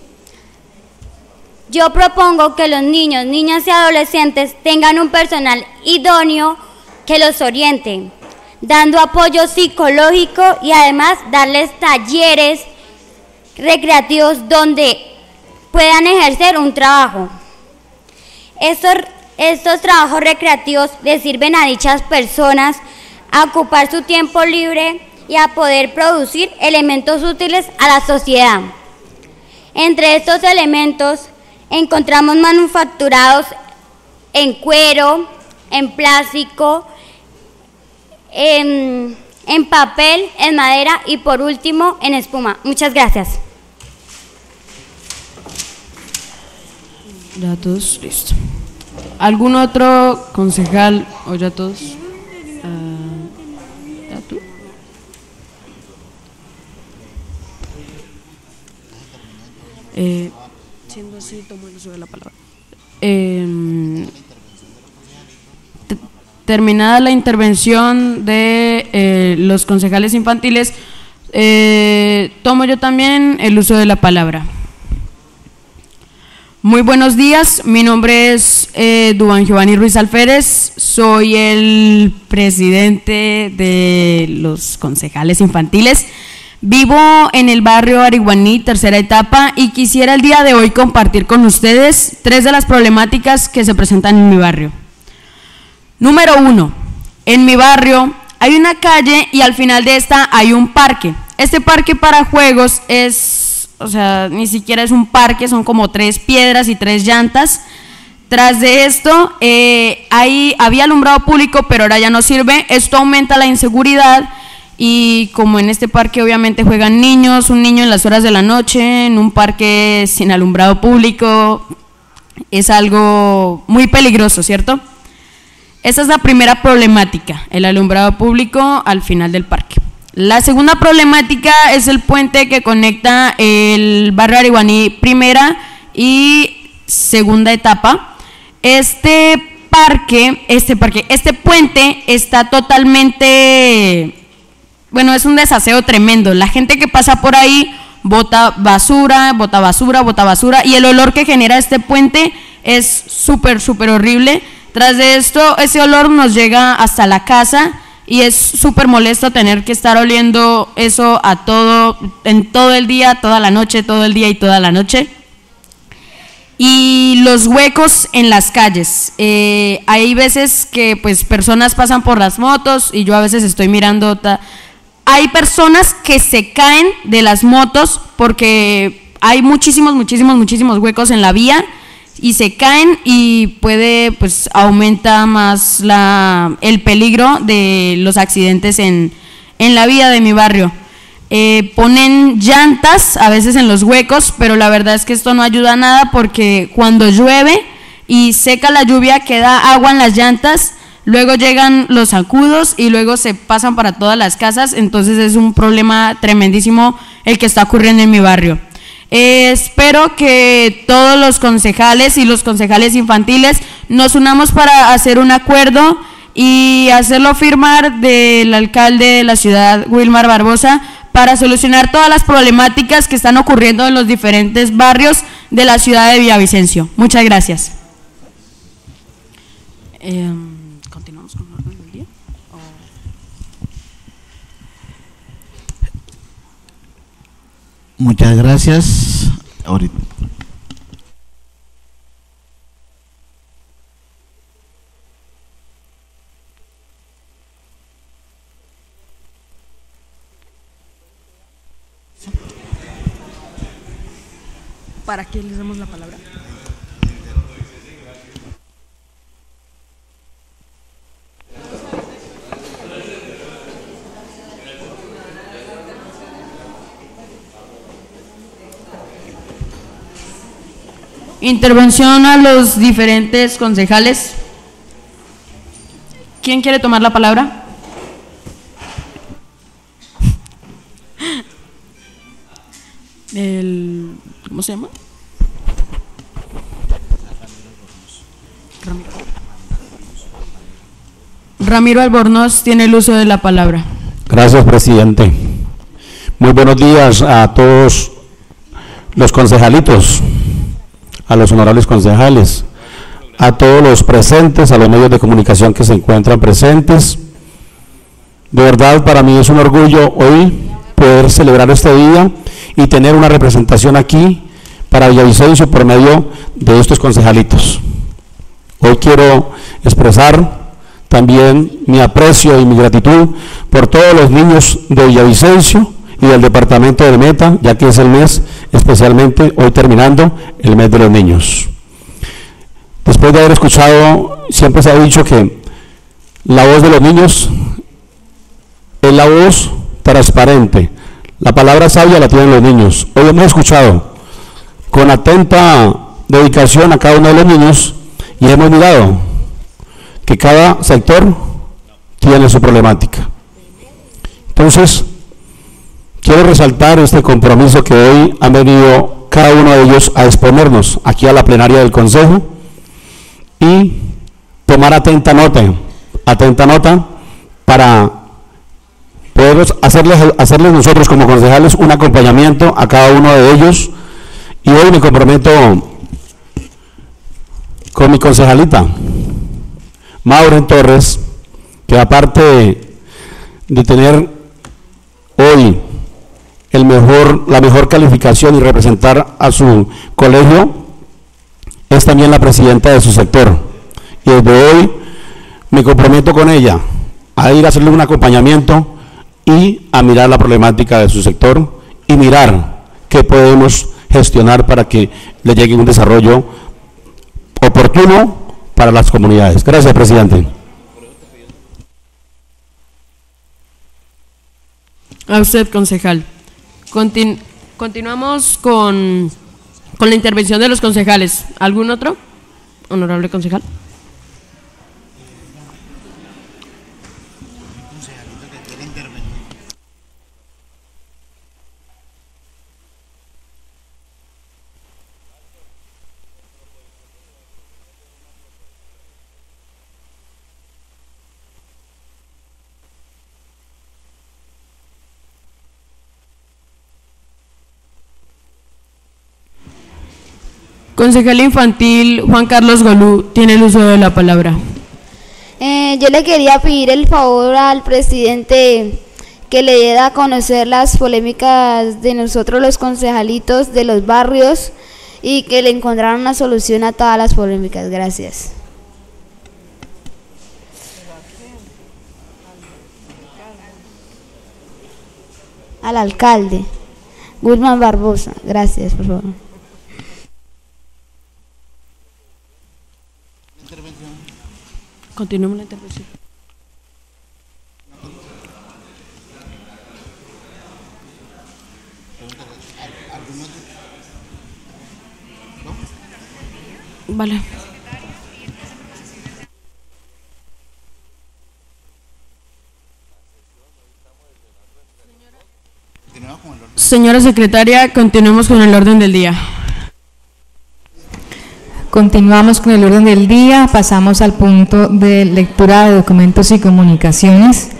Yo propongo que los niños, niñas y adolescentes tengan un personal idóneo que los oriente, dando apoyo psicológico y además darles talleres recreativos donde puedan ejercer un trabajo. Estos, estos trabajos recreativos les sirven a dichas personas a ocupar su tiempo libre y a poder producir elementos útiles a la sociedad. Entre estos elementos encontramos manufacturados en cuero, en plástico, en, en papel, en madera y por último en espuma. Muchas gracias. Ya todos, listo. ¿Algún otro concejal o ya todos? Ah, ¿Ya tú? Eh, siendo así, tomo el uso de la palabra. Em, te- terminada la intervención de eh, los concejales infantiles, eh, tomo yo también el uso de la palabra. Muy buenos días, mi nombre es eh, Dubán Giovanni Ruiz Alférez, soy el presidente de los concejales infantiles. Vivo en el barrio Ariguaní, tercera etapa, y quisiera el día de hoy compartir con ustedes tres de las problemáticas que se presentan en mi barrio. Número uno, en mi barrio hay una calle y al final de esta hay un parque. Este parque para juegos es, o sea, ni siquiera es un parque, son como tres piedras y tres llantas. Tras de esto, eh, ahí había alumbrado público, pero ahora ya no sirve. Esto aumenta la inseguridad y como en este parque obviamente juegan niños, un niño en las horas de la noche, en un parque sin alumbrado público, es algo muy peligroso, ¿cierto? Esa es la primera problemática, el alumbrado público al final del parque. La segunda problemática es el puente que conecta el barrio Ariguaní primera y segunda etapa. Este parque, este parque, este puente está totalmente, bueno, es un desaseo tremendo. La gente que pasa por ahí bota basura, bota basura, bota basura y el olor que genera este puente es súper, súper horrible. Tras de esto, ese olor nos llega hasta la casa y es súper molesto tener que estar oliendo eso a todo, en todo el día, toda la noche, todo el día y toda la noche. Y los huecos en las calles. Eh, hay veces que pues personas pasan por las motos y yo a veces estoy mirando. Hay personas que se caen de las motos porque hay muchísimos, muchísimos, muchísimos huecos en la vía y se caen y puede pues aumenta más la, el peligro de los accidentes en, en la vía de mi barrio. Eh, ponen llantas a veces en los huecos, pero la verdad es que esto no ayuda a nada porque cuando llueve y seca la lluvia queda agua en las llantas, luego llegan los sacudos y luego se pasan para todas las casas, entonces es un problema tremendísimo el que está ocurriendo en mi barrio. Eh, espero que todos los concejales y los concejales infantiles nos unamos para hacer un acuerdo y hacerlo firmar del alcalde de la ciudad, Wilmar Barbosa, para solucionar todas las problemáticas que están ocurriendo en los diferentes barrios de la ciudad de Villavicencio. Muchas gracias. Em, ¿Continuamos con el orden del día? Muchas gracias. Ahorita. ¿Para qué les damos la palabra? Intervención a los diferentes concejales. ¿Quién quiere tomar la palabra? El, ¿Cómo se llama? Ramiro. Ramiro Albornoz tiene el uso de la palabra. Gracias, presidente. Muy buenos días a todos los concejalitos, a los honorables concejales, a todos los presentes, a los medios de comunicación que se encuentran presentes. De verdad, para mí es un orgullo hoy poder celebrar este día y tener una representación aquí para Villavicencio por medio de estos concejalitos. Hoy quiero expresar también mi aprecio y mi gratitud por todos los niños de Villavicencio y del departamento de Meta, ya que es el mes, especialmente hoy terminando el mes de los niños. Después de haber escuchado, siempre se ha dicho que la voz de los niños es la voz transparente. La palabra sabia la tienen los niños. Hoy hemos escuchado con atenta dedicación a cada uno de los niños y hemos mirado que cada sector tiene su problemática. Entonces, quiero resaltar este compromiso que hoy han venido cada uno de ellos a exponernos aquí a la plenaria del Consejo y tomar atenta nota, atenta nota para poder hacerles, hacerles nosotros como concejales un acompañamiento a cada uno de ellos. Y hoy me comprometo con mi concejalita, Maureen Torres, que aparte de tener hoy el mejor, la mejor calificación y representar a su colegio, es también la presidenta de su sector. Y desde hoy me comprometo con ella a ir a hacerle un acompañamiento y a mirar la problemática de su sector y mirar qué podemos gestionar para que le llegue un desarrollo oportuno para las comunidades. Gracias, presidente. A usted, concejal. Contin- continuamos con, con la intervención de los concejales. ¿Algún otro? Honorable concejal. Concejal infantil Juan Carlos Golú tiene el uso de la palabra. Eh, yo le quería pedir el favor al presidente que le diera a conocer las polémicas de nosotros los concejalitos de los barrios y que le encontraran una solución a todas las polémicas. Gracias. Al alcalde, Guzmán Barbosa. Gracias, por favor. Continuemos la intervención. Vale. Señora secretaria, continuemos con el orden del día. Continuamos con el orden del día, pasamos al punto de lectura de documentos y comunicaciones.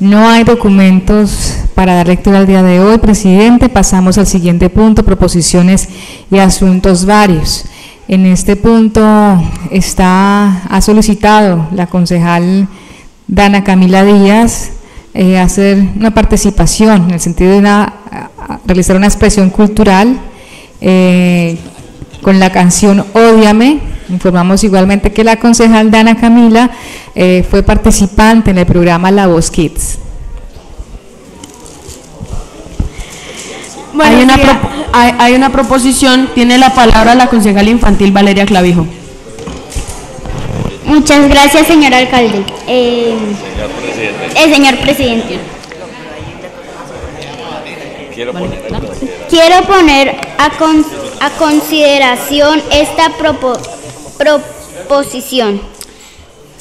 No hay documentos para dar lectura al día de hoy, presidente. Pasamos al siguiente punto, proposiciones y asuntos varios. En este punto está, ha solicitado la concejal Dana Camila Díaz eh, hacer una participación en el sentido de una, realizar una expresión cultural eh, con la canción Ódiame. Informamos igualmente que la concejal Dana Camila eh, fue participante en el programa La Voz Kids. hay, una propo- hay, hay una proposición, tiene la palabra la concejal infantil Valeria Clavijo. Muchas gracias, señor alcalde. Eh, eh, señor presidente. Quiero poner Quiero poner a, con- a consideración esta propo- proposición.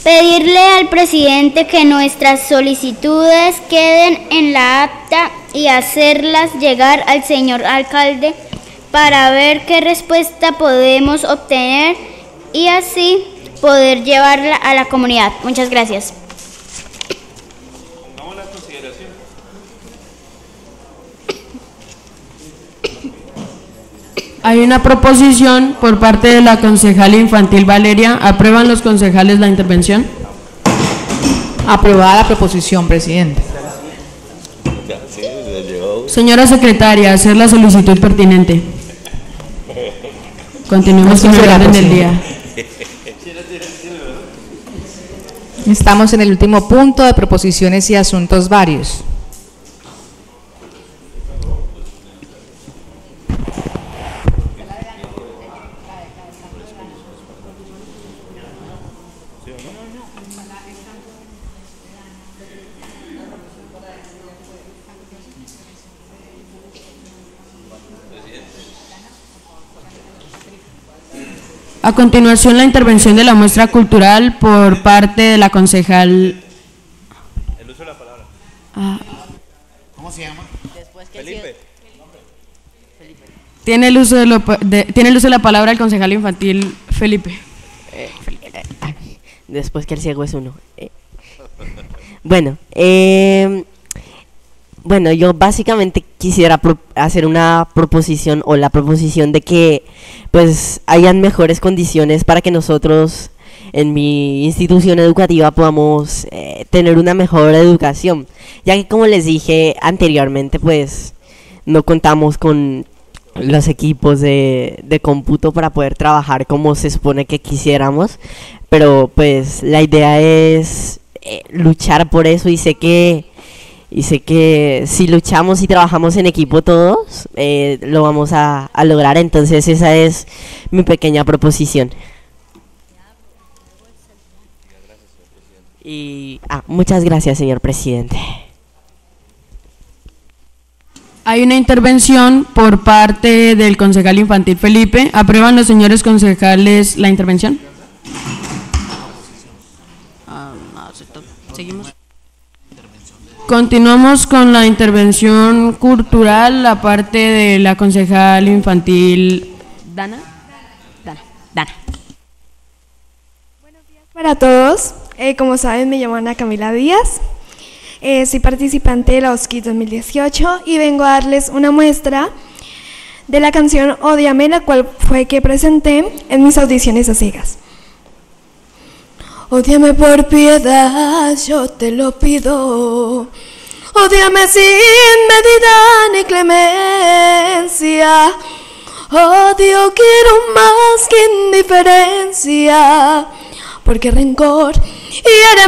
Pedirle al presidente que nuestras solicitudes queden en la acta y hacerlas llegar al señor alcalde para ver qué respuesta podemos obtener y así poder llevarla a la comunidad. Muchas gracias. Hay una proposición por parte de la concejal infantil Valeria. ¿Aprueban los concejales la intervención? Aprobada la proposición, presidente. Señora secretaria, hacer la solicitud pertinente. Continuemos con el orden del día. Estamos en el último punto de proposiciones y asuntos varios. A continuación, la intervención de la muestra cultural por parte de la concejal. El uso de la palabra. Ah, ¿Cómo se llama? Felipe. tiene, el uso de lo- de- tiene el uso de la palabra el concejal infantil Felipe. Después que el ciego es uno. Eh, Bueno, eh, bueno, yo básicamente quisiera hacer una proposición o la proposición de que pues hayan mejores condiciones para que nosotros en mi institución educativa podamos eh, tener una mejor educación, ya que como les dije anteriormente pues no contamos con los equipos de, de cómputo para poder trabajar como se supone que quisiéramos, pero pues la idea es eh, luchar por eso y sé que y sé que si luchamos y trabajamos en equipo todos eh, lo vamos a, a lograr entonces esa es mi pequeña proposición y ah, muchas gracias señor presidente Hay una intervención por parte del concejal infantil Felipe. ¿Aprueban los señores concejales la intervención? Ah, Seguimos. Continuamos con la intervención cultural, la parte de la concejal infantil Dana. Dana. Dana. Para todos, eh, como saben me llamo Ana Camila Díaz, Eh, soy participante de la OSKIT 2018 y vengo a darles una muestra de la canción Odiame, la cual fue que presenté en mis audiciones a ciegas. Odiame por piedad, yo te lo pido. Odiame sin medida ni clemencia. Odio quiero más que indiferencia. Porque rencor hiere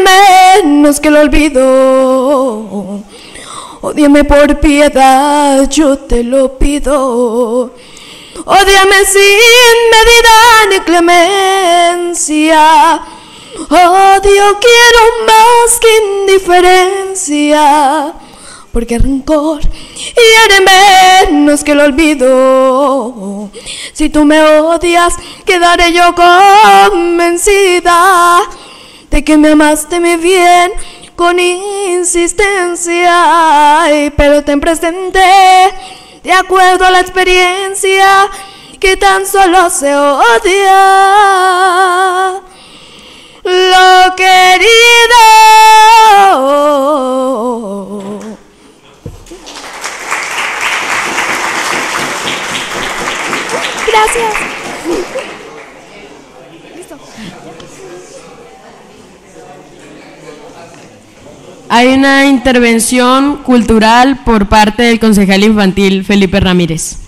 menos que el olvido. Odiame por piedad, yo te lo pido. Odiame sin medida ni clemencia. Odio quiero más que indiferencia. Porque rencor hiere menos que el olvido. Si tú me odias, quedaré yo convencida de que me amaste mi bien con insistencia. Pero ten presente, de acuerdo a la experiencia, que tan solo se odia lo querido. Gracias. Hay una intervención cultural por parte del concejal infantil Felipe Ramírez.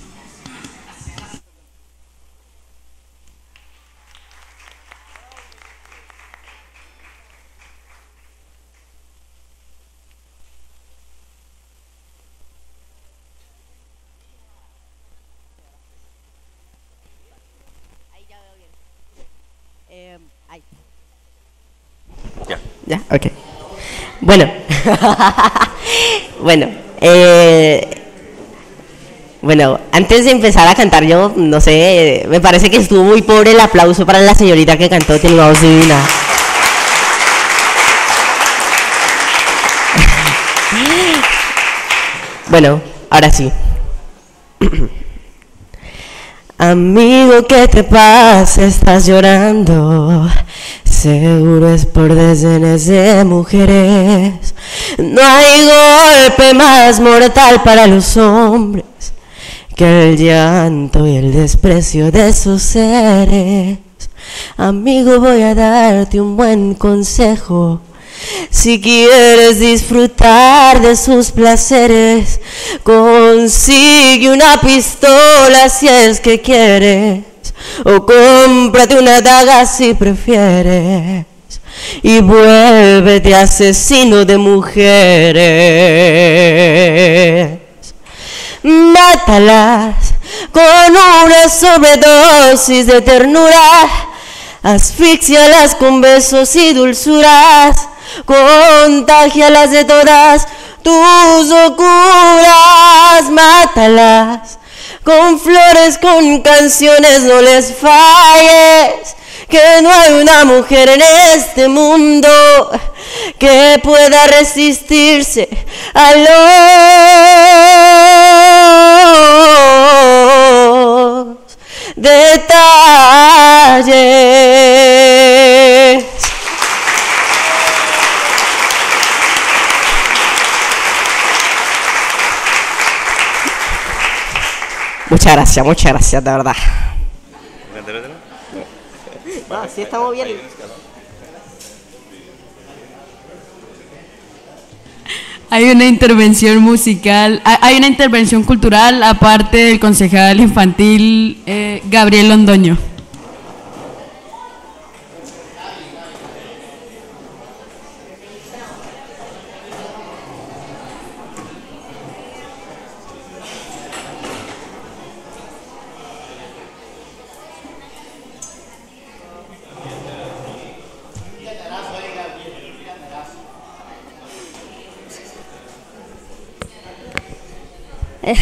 Ok. Bueno. [LAUGHS] bueno, eh, bueno, antes de empezar a cantar yo, no sé, me parece que estuvo muy pobre el aplauso para la señorita que cantó, tiene una voz divina. [LAUGHS] Bueno, ahora sí. [CLEARS THROAT] Amigo, ¿qué te pasa? Estás llorando. Seguro es por desdenes de mujeres. No hay golpe más mortal para los hombres que el llanto y el desprecio de sus seres. Amigo, voy a darte un buen consejo. Si quieres disfrutar de sus placeres, consigue una pistola si es que quieres, o cómprate una daga si prefieres, y vuélvete asesino de mujeres. Mátalas con una sobredosis de ternura, asfixialas con besos y dulzuras contagialas de todas tus locuras, mátalas con flores, con canciones, no les falles, que no hay una mujer en este mundo que pueda resistirse a los detalles. Muchas gracias, muchas gracias, de verdad. No, sí estamos bien. Hay una intervención musical, hay- hay una intervención cultural aparte del concejal infantil eh, Gabriel Londoño. [LAUGHS]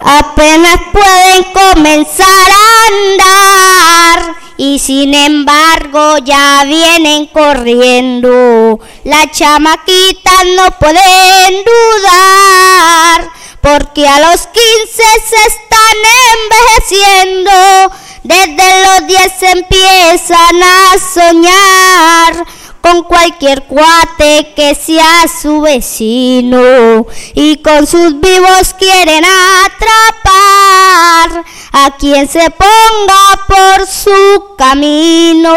Apenas pueden comenzar a andar y sin embargo ya vienen corriendo. Las chamaquitas no pueden dudar porque a los 15 se están envejeciendo. Desde los 10 empiezan a soñar con cualquier cuate que sea su vecino y con sus vivos quieren atrapar a quien se ponga por su camino.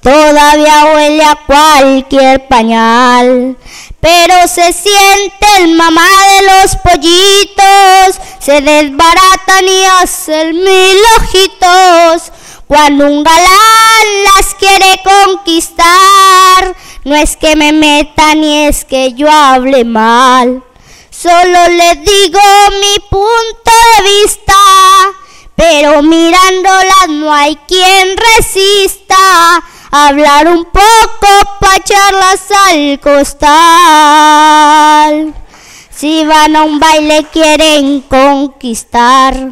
Todavía huele a cualquier pañal, pero se siente el mamá de los pollitos, se desbaratan y hacen mil ojitos. Cuando un galán las quiere conquistar, no es que me meta ni es que yo hable mal. Solo les digo mi punto de vista, pero mirándolas no hay quien resista. Hablar un poco pa' echarlas al costal. Si van a un baile quieren conquistar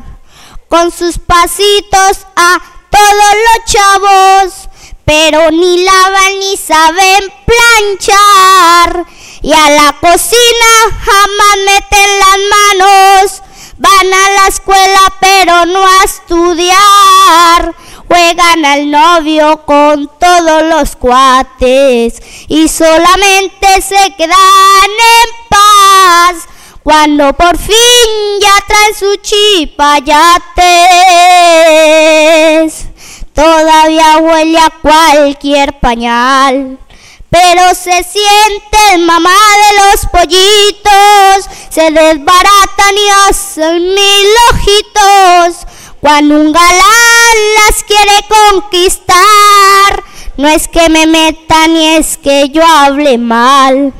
con sus pasitos a todos los chavos, pero ni lavan ni saben planchar. Y a la cocina jamás meten las manos, van a la escuela pero no a estudiar. Juegan al novio con todos los cuates y solamente se quedan en paz cuando por fin ya traen su chipayates. todavía huele a cualquier pañal. Pero se siente mamá de los pollitos, se desbaratan y hacen mil ojitos. Cuando un galán las quiere conquistar, no es que me meta ni es que yo hable mal.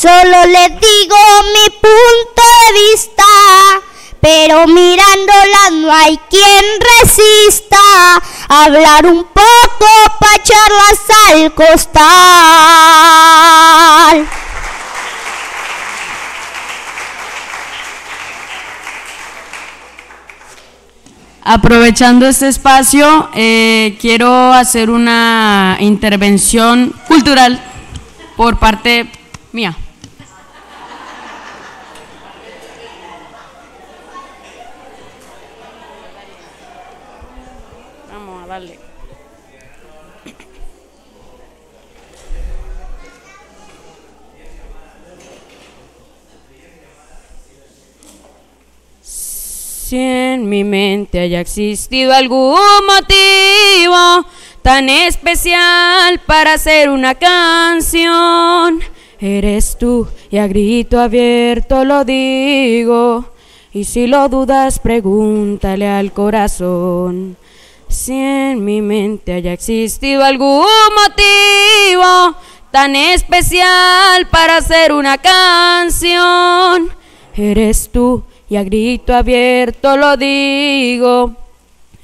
Solo les digo mi punto de vista, pero mirándolas no hay quien resista. Hablar un poco para echarlas al costal. Aprovechando este espacio, eh, quiero hacer una intervención cultural por parte mía. Vamos a darle. Si en mi mente haya existido algún motivo tan especial para hacer una canción, eres tú y a grito abierto lo digo. Y si lo dudas, pregúntale al corazón. Si en mi mente haya existido algún motivo tan especial para hacer una canción, eres tú y a grito abierto lo digo.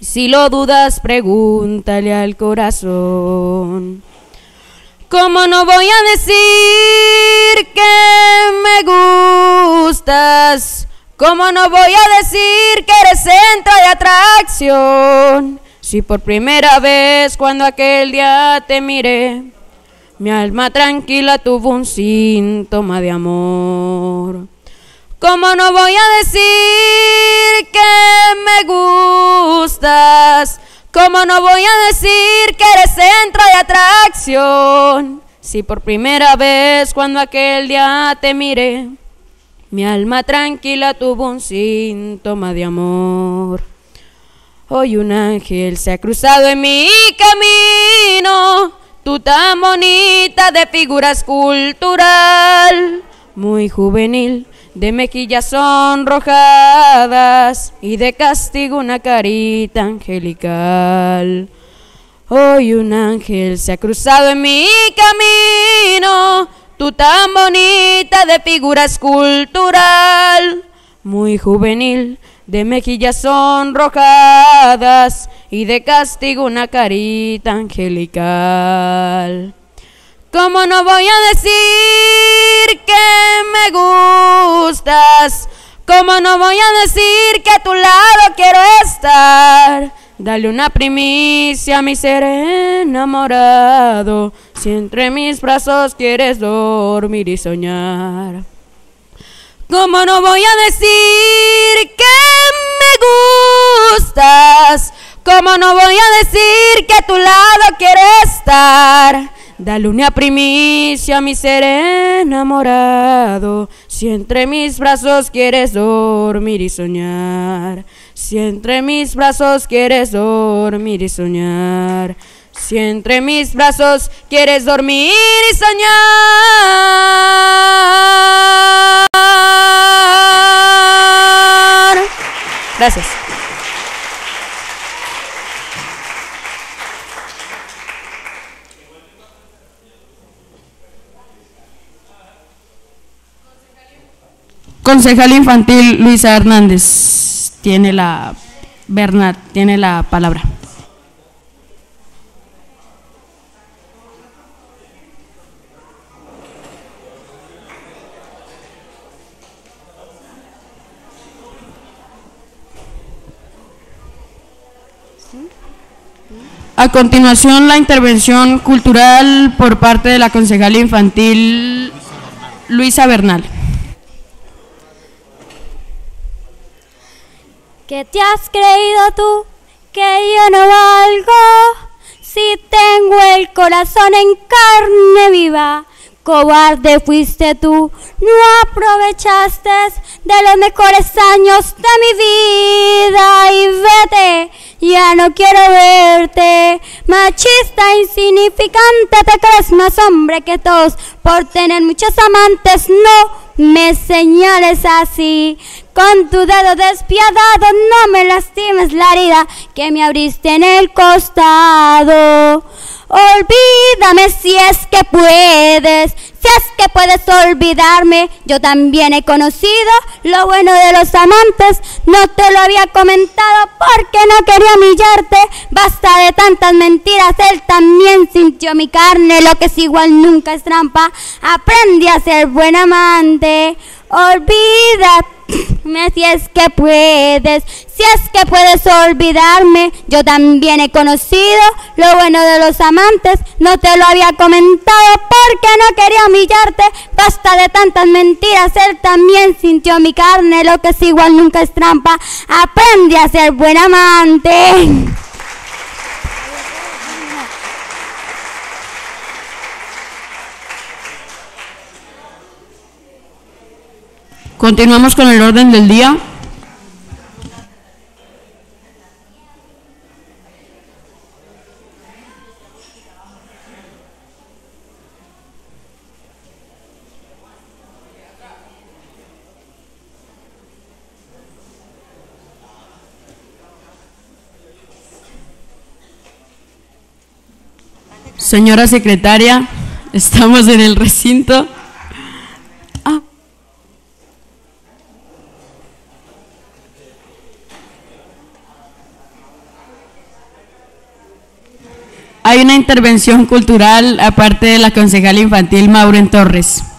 Si lo dudas, pregúntale al corazón. ¿Cómo no voy a decir que me gustas? ¿Cómo no voy a decir que eres centro de atracción? Si por primera vez cuando aquel día te miré, mi alma tranquila tuvo un síntoma de amor. ¿Cómo no voy a decir que me gustas? ¿Cómo no voy a decir que eres centro de atracción? Si por primera vez cuando aquel día te miré, mi alma tranquila tuvo un síntoma de amor. Hoy un ángel se ha cruzado en mi camino, tú tan bonita de figura escultural, muy juvenil de mejillas sonrojadas y de castigo una carita angelical. Hoy un ángel se ha cruzado en mi camino, tú tan bonita de figura escultural, muy juvenil, de mejillas sonrojadas y de castigo una carita angelical. ¿Cómo no voy a decir que me gustas? ¿Cómo no voy a decir que a tu lado quiero estar? Dale una primicia a mi ser enamorado, si entre mis brazos quieres dormir y soñar. ¿Cómo no voy a decir que me gustas? ¿Cómo no voy a decir que a tu lado quiero estar? Dale una primicia mi ser enamorado, si entre mis brazos quieres dormir y soñar. Si entre mis brazos quieres dormir y soñar. Si entre mis brazos quieres dormir y soñar. Gracias. Concejal infantil Luisa Hernández tiene la Bernat tiene la palabra. A continuación, la intervención cultural por parte de la concejal infantil Luisa Bernal. ¿Qué te has creído tú que yo no valgo? Si tengo el corazón en carne viva, Cobarde fuiste tú, no aprovechaste de los mejores años de mi vida y vete, ya no quiero verte. Machista, insignificante, te crees más hombre que todos por tener muchos amantes, no me señales así. Con tu dedo despiadado no me lastimes la herida que me abriste en el costado. Olvídame si es que puedes, si es que puedes olvidarme. Yo también he conocido lo bueno de los amantes. No te lo había comentado porque no quería humillarte. Basta de tantas mentiras, él también sintió mi carne. Lo que es igual nunca es trampa. Aprendí a ser buen amante. Olvídate [CLEARS THROAT] si es que puedes, si es que puedes olvidarme, yo también he conocido lo bueno de los amantes, no te lo había comentado porque basta de tantas mentiras, él también sintió mi carne, lo que es igual nunca es trampa, aprende a ser buen amante. Continuamos con el orden del día. Señora secretaria, estamos en el recinto. Hay una intervención cultural aparte de la concejal infantil Mauren Torres.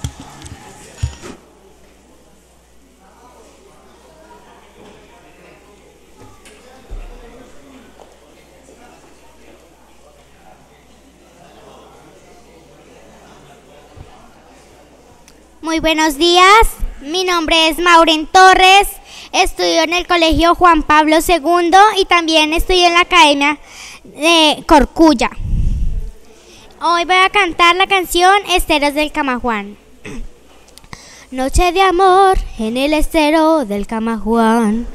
Muy buenos días, mi nombre es Mauren Torres, estudio en el Colegio Juan Pablo II y también estudio en la Academia de Corcuya. Hoy voy a cantar la canción Esteros del Camajuan. [CLEARS THROAT] Noche de amor en el estero del Camajuan.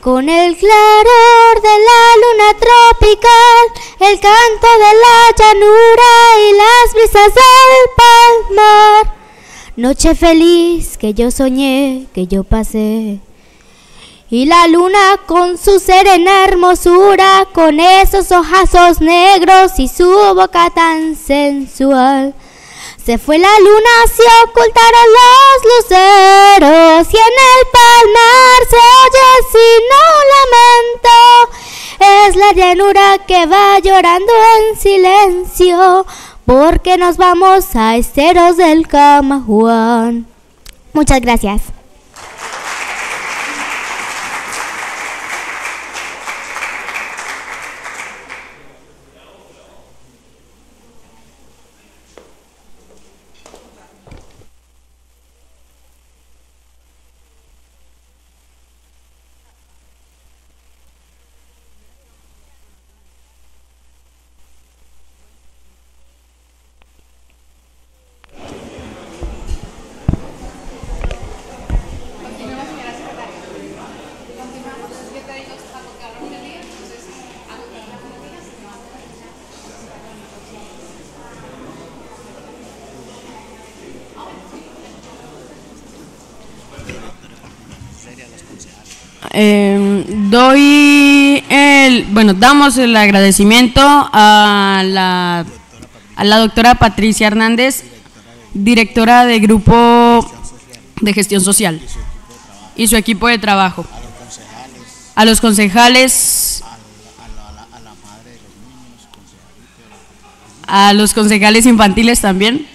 Con el claror de la luna tropical, el canto de la llanura y las brisas del palmar. Noche feliz que yo soñé, que yo pasé. Y la luna con su serena hermosura, con esos ojazos negros y su boca tan sensual. Se fue la luna, se ocultaron los luceros y en el palmar se oye sino lamento. Es la llanura que va llorando en silencio porque nos vamos a esteros del Camajuan. Muchas gracias. Eh, doy bueno, damos el agradecimiento a la, a la doctora Patricia Hernández, directora de Grupo de Gestión Social y su equipo de trabajo. A los concejales, a los concejales infantiles también,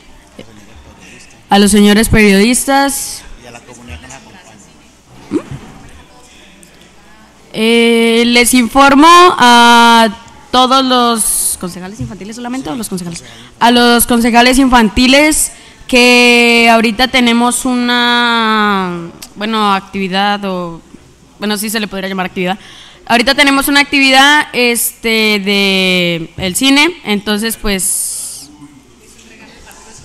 a los señores periodistas, Eh, les informo a todos los concejales infantiles solamente o los concejales a los concejales infantiles que ahorita tenemos una bueno actividad o bueno sí se le podría llamar actividad ahorita tenemos una actividad este de el cine entonces pues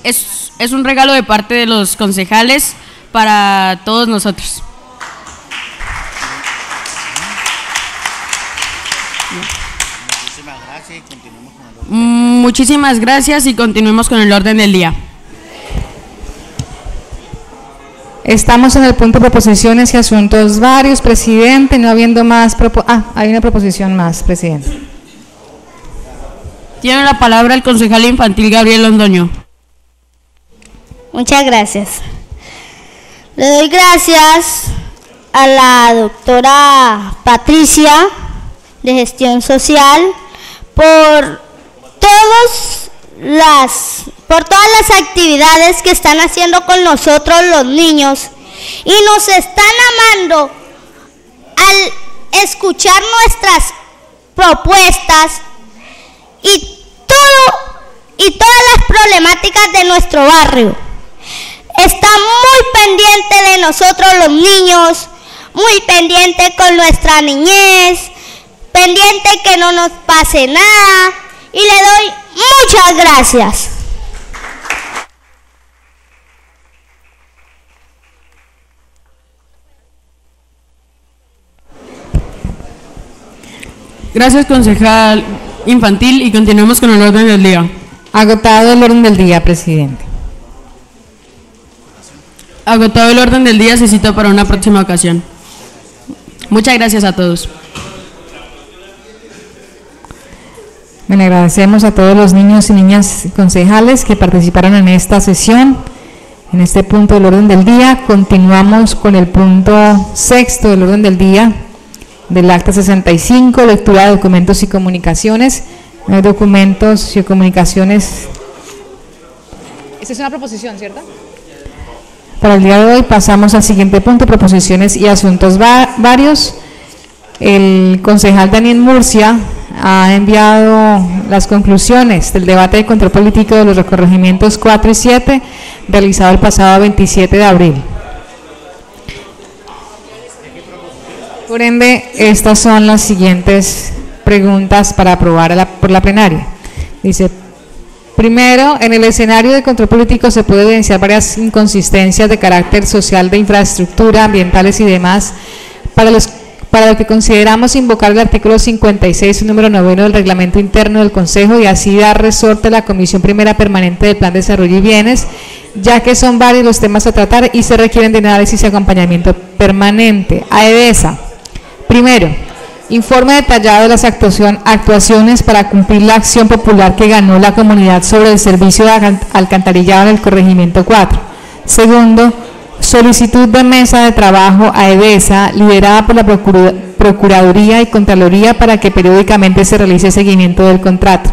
es, es un regalo de parte de los concejales para todos nosotros. Muchísimas gracias y continuemos con el orden del día. Estamos en el punto de proposiciones y asuntos varios, presidente, no habiendo más... propo- ah, hay una proposición más, presidente. Tiene la palabra el concejal infantil Gabriel Londoño. Muchas gracias. Le doy gracias a la doctora Patricia de Gestión Social por todos las por todas las actividades que están haciendo con nosotros los niños y nos están amando al escuchar nuestras propuestas y todo y todas las problemáticas de nuestro barrio. Está muy pendiente de nosotros los niños, muy pendiente con nuestra niñez, pendiente que no nos pase nada y le doy muchas gracias. Gracias, concejal infantil, y continuemos con el orden del día. Agotado el orden del día, presidente. Agotado el orden del día, se cita para una próxima ocasión. Muchas gracias a todos. Bueno, agradecemos a todos los niños y niñas concejales que participaron en esta sesión, en este punto del orden del día. Continuamos con el punto sexto del orden del día del acta 65, lectura de documentos y comunicaciones. No hay documentos y comunicaciones Esta es una proposición, ¿cierto? Para el día de hoy pasamos al siguiente punto, proposiciones y asuntos va- varios. El concejal Daniel Murcia ha enviado las conclusiones del debate de control político de los recorregimientos 4 y 7 realizado el pasado 27 de abril. Por ende, estas son las siguientes preguntas para aprobar la- por la plenaria. Dice, Primero, en el escenario de control político se puede evidenciar varias inconsistencias de carácter social, de infraestructura, ambientales y demás, para, los, para lo que consideramos invocar el artículo 56, número noveno del reglamento interno del Consejo y así dar resorte a la Comisión Primera Permanente del Plan de Desarrollo y Bienes, ya que son varios los temas a tratar y se requieren de análisis y acompañamiento permanente. AEDESA. Primero, Informe detallado de las actuaciones para cumplir la acción popular que ganó la comunidad sobre el servicio de alcan- alcantarillado en el corregimiento 4. Segundo, solicitud de mesa de trabajo a EDESA liderada por la Procura- Procuraduría y Contraloría para que periódicamente se realice seguimiento del contrato.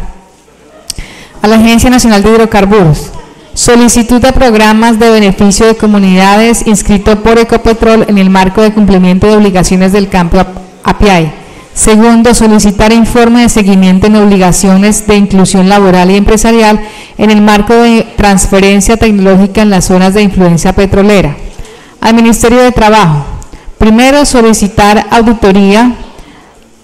A la Agencia Nacional de Hidrocarburos. Solicitud de programas de beneficio de comunidades inscrito por Ecopetrol en el marco de cumplimiento de obligaciones del campo ap- API. Segundo, solicitar informe de seguimiento en obligaciones de inclusión laboral y empresarial en el marco de transferencia tecnológica en las zonas de influencia petrolera. Al Ministerio de Trabajo. Primero, solicitar auditoría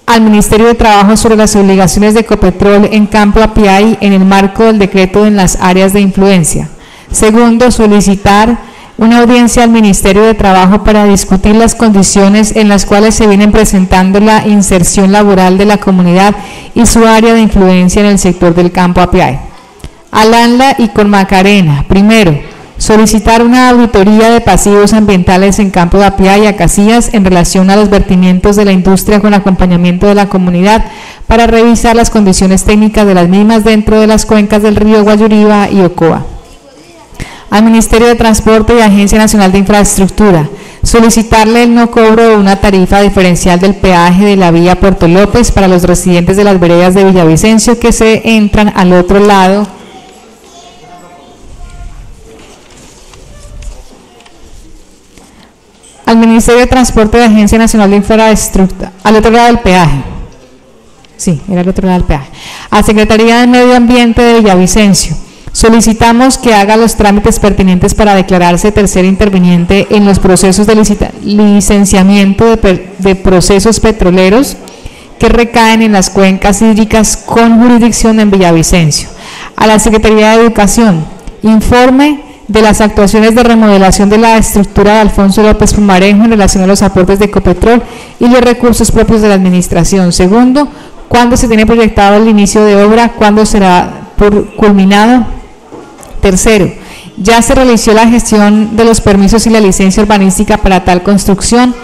al Ministerio de Trabajo sobre las obligaciones de Ecopetrol en campo API en el marco del decreto en las áreas de influencia. Segundo, solicitar una audiencia al Ministerio de Trabajo para discutir las condiciones en las cuales se vienen presentando la inserción laboral de la comunidad y su área de influencia en el sector del campo API. Alanla y con Macarena. Primero, solicitar una auditoría de pasivos ambientales en campo de Apia y Acacias en relación a los vertimientos de la industria con acompañamiento de la comunidad para revisar las condiciones técnicas de las mismas dentro de las cuencas del río Guayuriba y Ocoa. Al Ministerio de Transporte y Agencia Nacional de Infraestructura, solicitarle el no cobro de una tarifa diferencial del peaje de la vía Puerto López para los residentes de las veredas de Villavicencio que se entran al otro lado al Ministerio de Transporte de Agencia Nacional de Infraestructura, al otro lado del peaje. Sí, era al otro lado del peaje. A Secretaría de Medio Ambiente de Villavicencio. Solicitamos que haga los trámites pertinentes para declararse tercer interviniente en los procesos de licenciamiento de, procesos petroleros que recaen en las cuencas hídricas con jurisdicción en Villavicencio. A la Secretaría de Educación, informe de las actuaciones de remodelación de la estructura de Alfonso López Pumarejo en relación a los aportes de Ecopetrol y los recursos propios de la administración. Segundo, cuándo se tiene proyectado el inicio de obra, cuándo será culminado. Tercero, ya se realizó la gestión de los permisos y la licencia urbanística para tal construcción.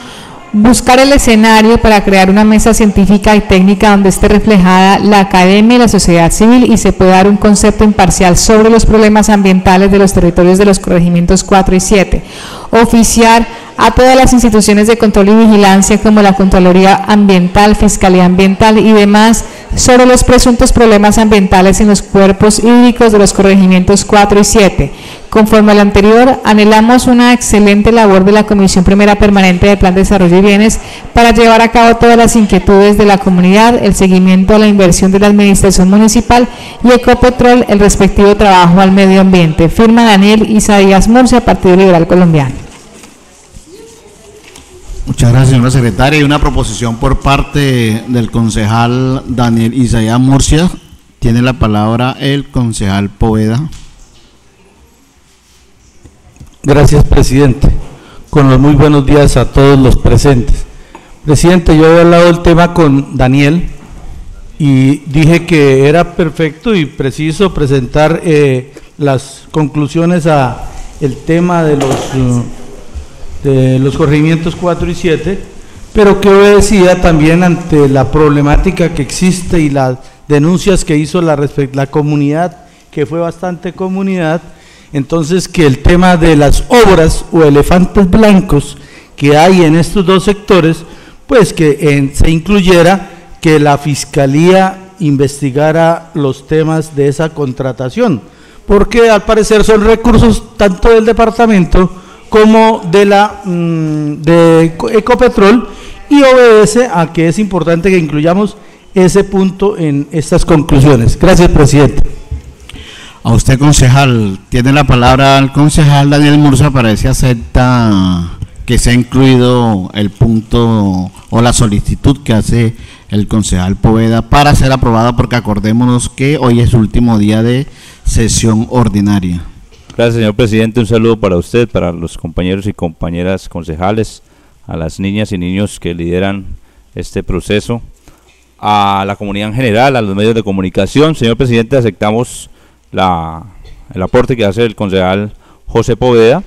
Buscar el escenario para crear una mesa científica y técnica donde esté reflejada la academia y la sociedad civil y se pueda dar un concepto imparcial sobre los problemas ambientales de los territorios de los corregimientos 4 y 7. Oficiar a todas las instituciones de control y vigilancia como la Contraloría Ambiental, Fiscalía Ambiental y demás sobre los presuntos problemas ambientales en los cuerpos hídricos de los corregimientos 4 y 7. Conforme al anterior, anhelamos una excelente labor de la Comisión Primera Permanente de Plan de Desarrollo y Bienes para llevar a cabo todas las inquietudes de la comunidad, el seguimiento a la inversión de la Administración Municipal y Ecopetrol, el respectivo trabajo al medio ambiente. Firma Daniel Isaías Murcia, Partido Liberal Colombiano. Muchas gracias, señora secretaria. Hay una proposición por parte del concejal Daniel Isaías Murcia. Tiene la palabra el concejal Poveda. Gracias, presidente. Con los muy buenos días a todos los presentes. Presidente, yo he hablado del tema con Daniel y dije que era perfecto y preciso presentar eh, las conclusiones a el tema de los, uh, los corregimientos 4 y 7, pero que obedecía también ante la problemática que existe y las denuncias que hizo la, comunidad, que fue bastante comunidad, entonces que el tema de las obras o elefantes blancos que hay en estos dos sectores, pues que se incluyera que la fiscalía investigara los temas de esa contratación, porque al parecer son recursos tanto del departamento como de la mm, de Eco- Ecopetrol y obedece a que es importante que incluyamos ese punto en estas conclusiones. Gracias, presidente. A usted, concejal, tiene la palabra el concejal Daniel Murcia para ver acepta que sea incluido el punto o la solicitud que hace el concejal Poveda para ser aprobada, porque acordémonos que hoy es último día de sesión ordinaria. Gracias, señor presidente. Un saludo para usted, para los compañeros y compañeras concejales, a las niñas y niños que lideran este proceso, a la comunidad en general, a los medios de comunicación. Señor presidente, aceptamos la, el aporte que hace el concejal José Poveda.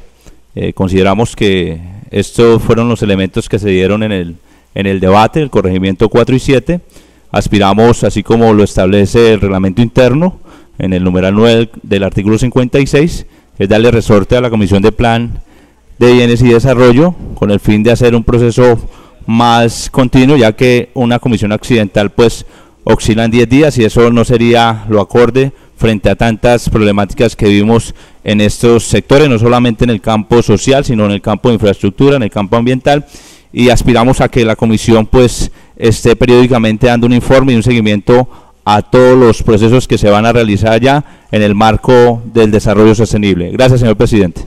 Eh, consideramos que estos fueron los elementos que se dieron en el, en el debate, el corregimiento 4 y 7. Aspiramos, así como lo establece el reglamento interno, en el numeral 9 del artículo 56, es darle resorte a la Comisión de Plan de Bienes y Desarrollo con el fin de hacer un proceso más continuo, ya que una comisión accidental pues oscila en 10 días y eso no sería lo acorde frente a tantas problemáticas que vimos en estos sectores, no solamente en el campo social, sino en el campo de infraestructura, en el campo ambiental, y aspiramos a que la comisión pues esté periódicamente dando un informe y un seguimiento a todos los procesos que se van a realizar ya en el marco del desarrollo sostenible. Gracias, señor presidente.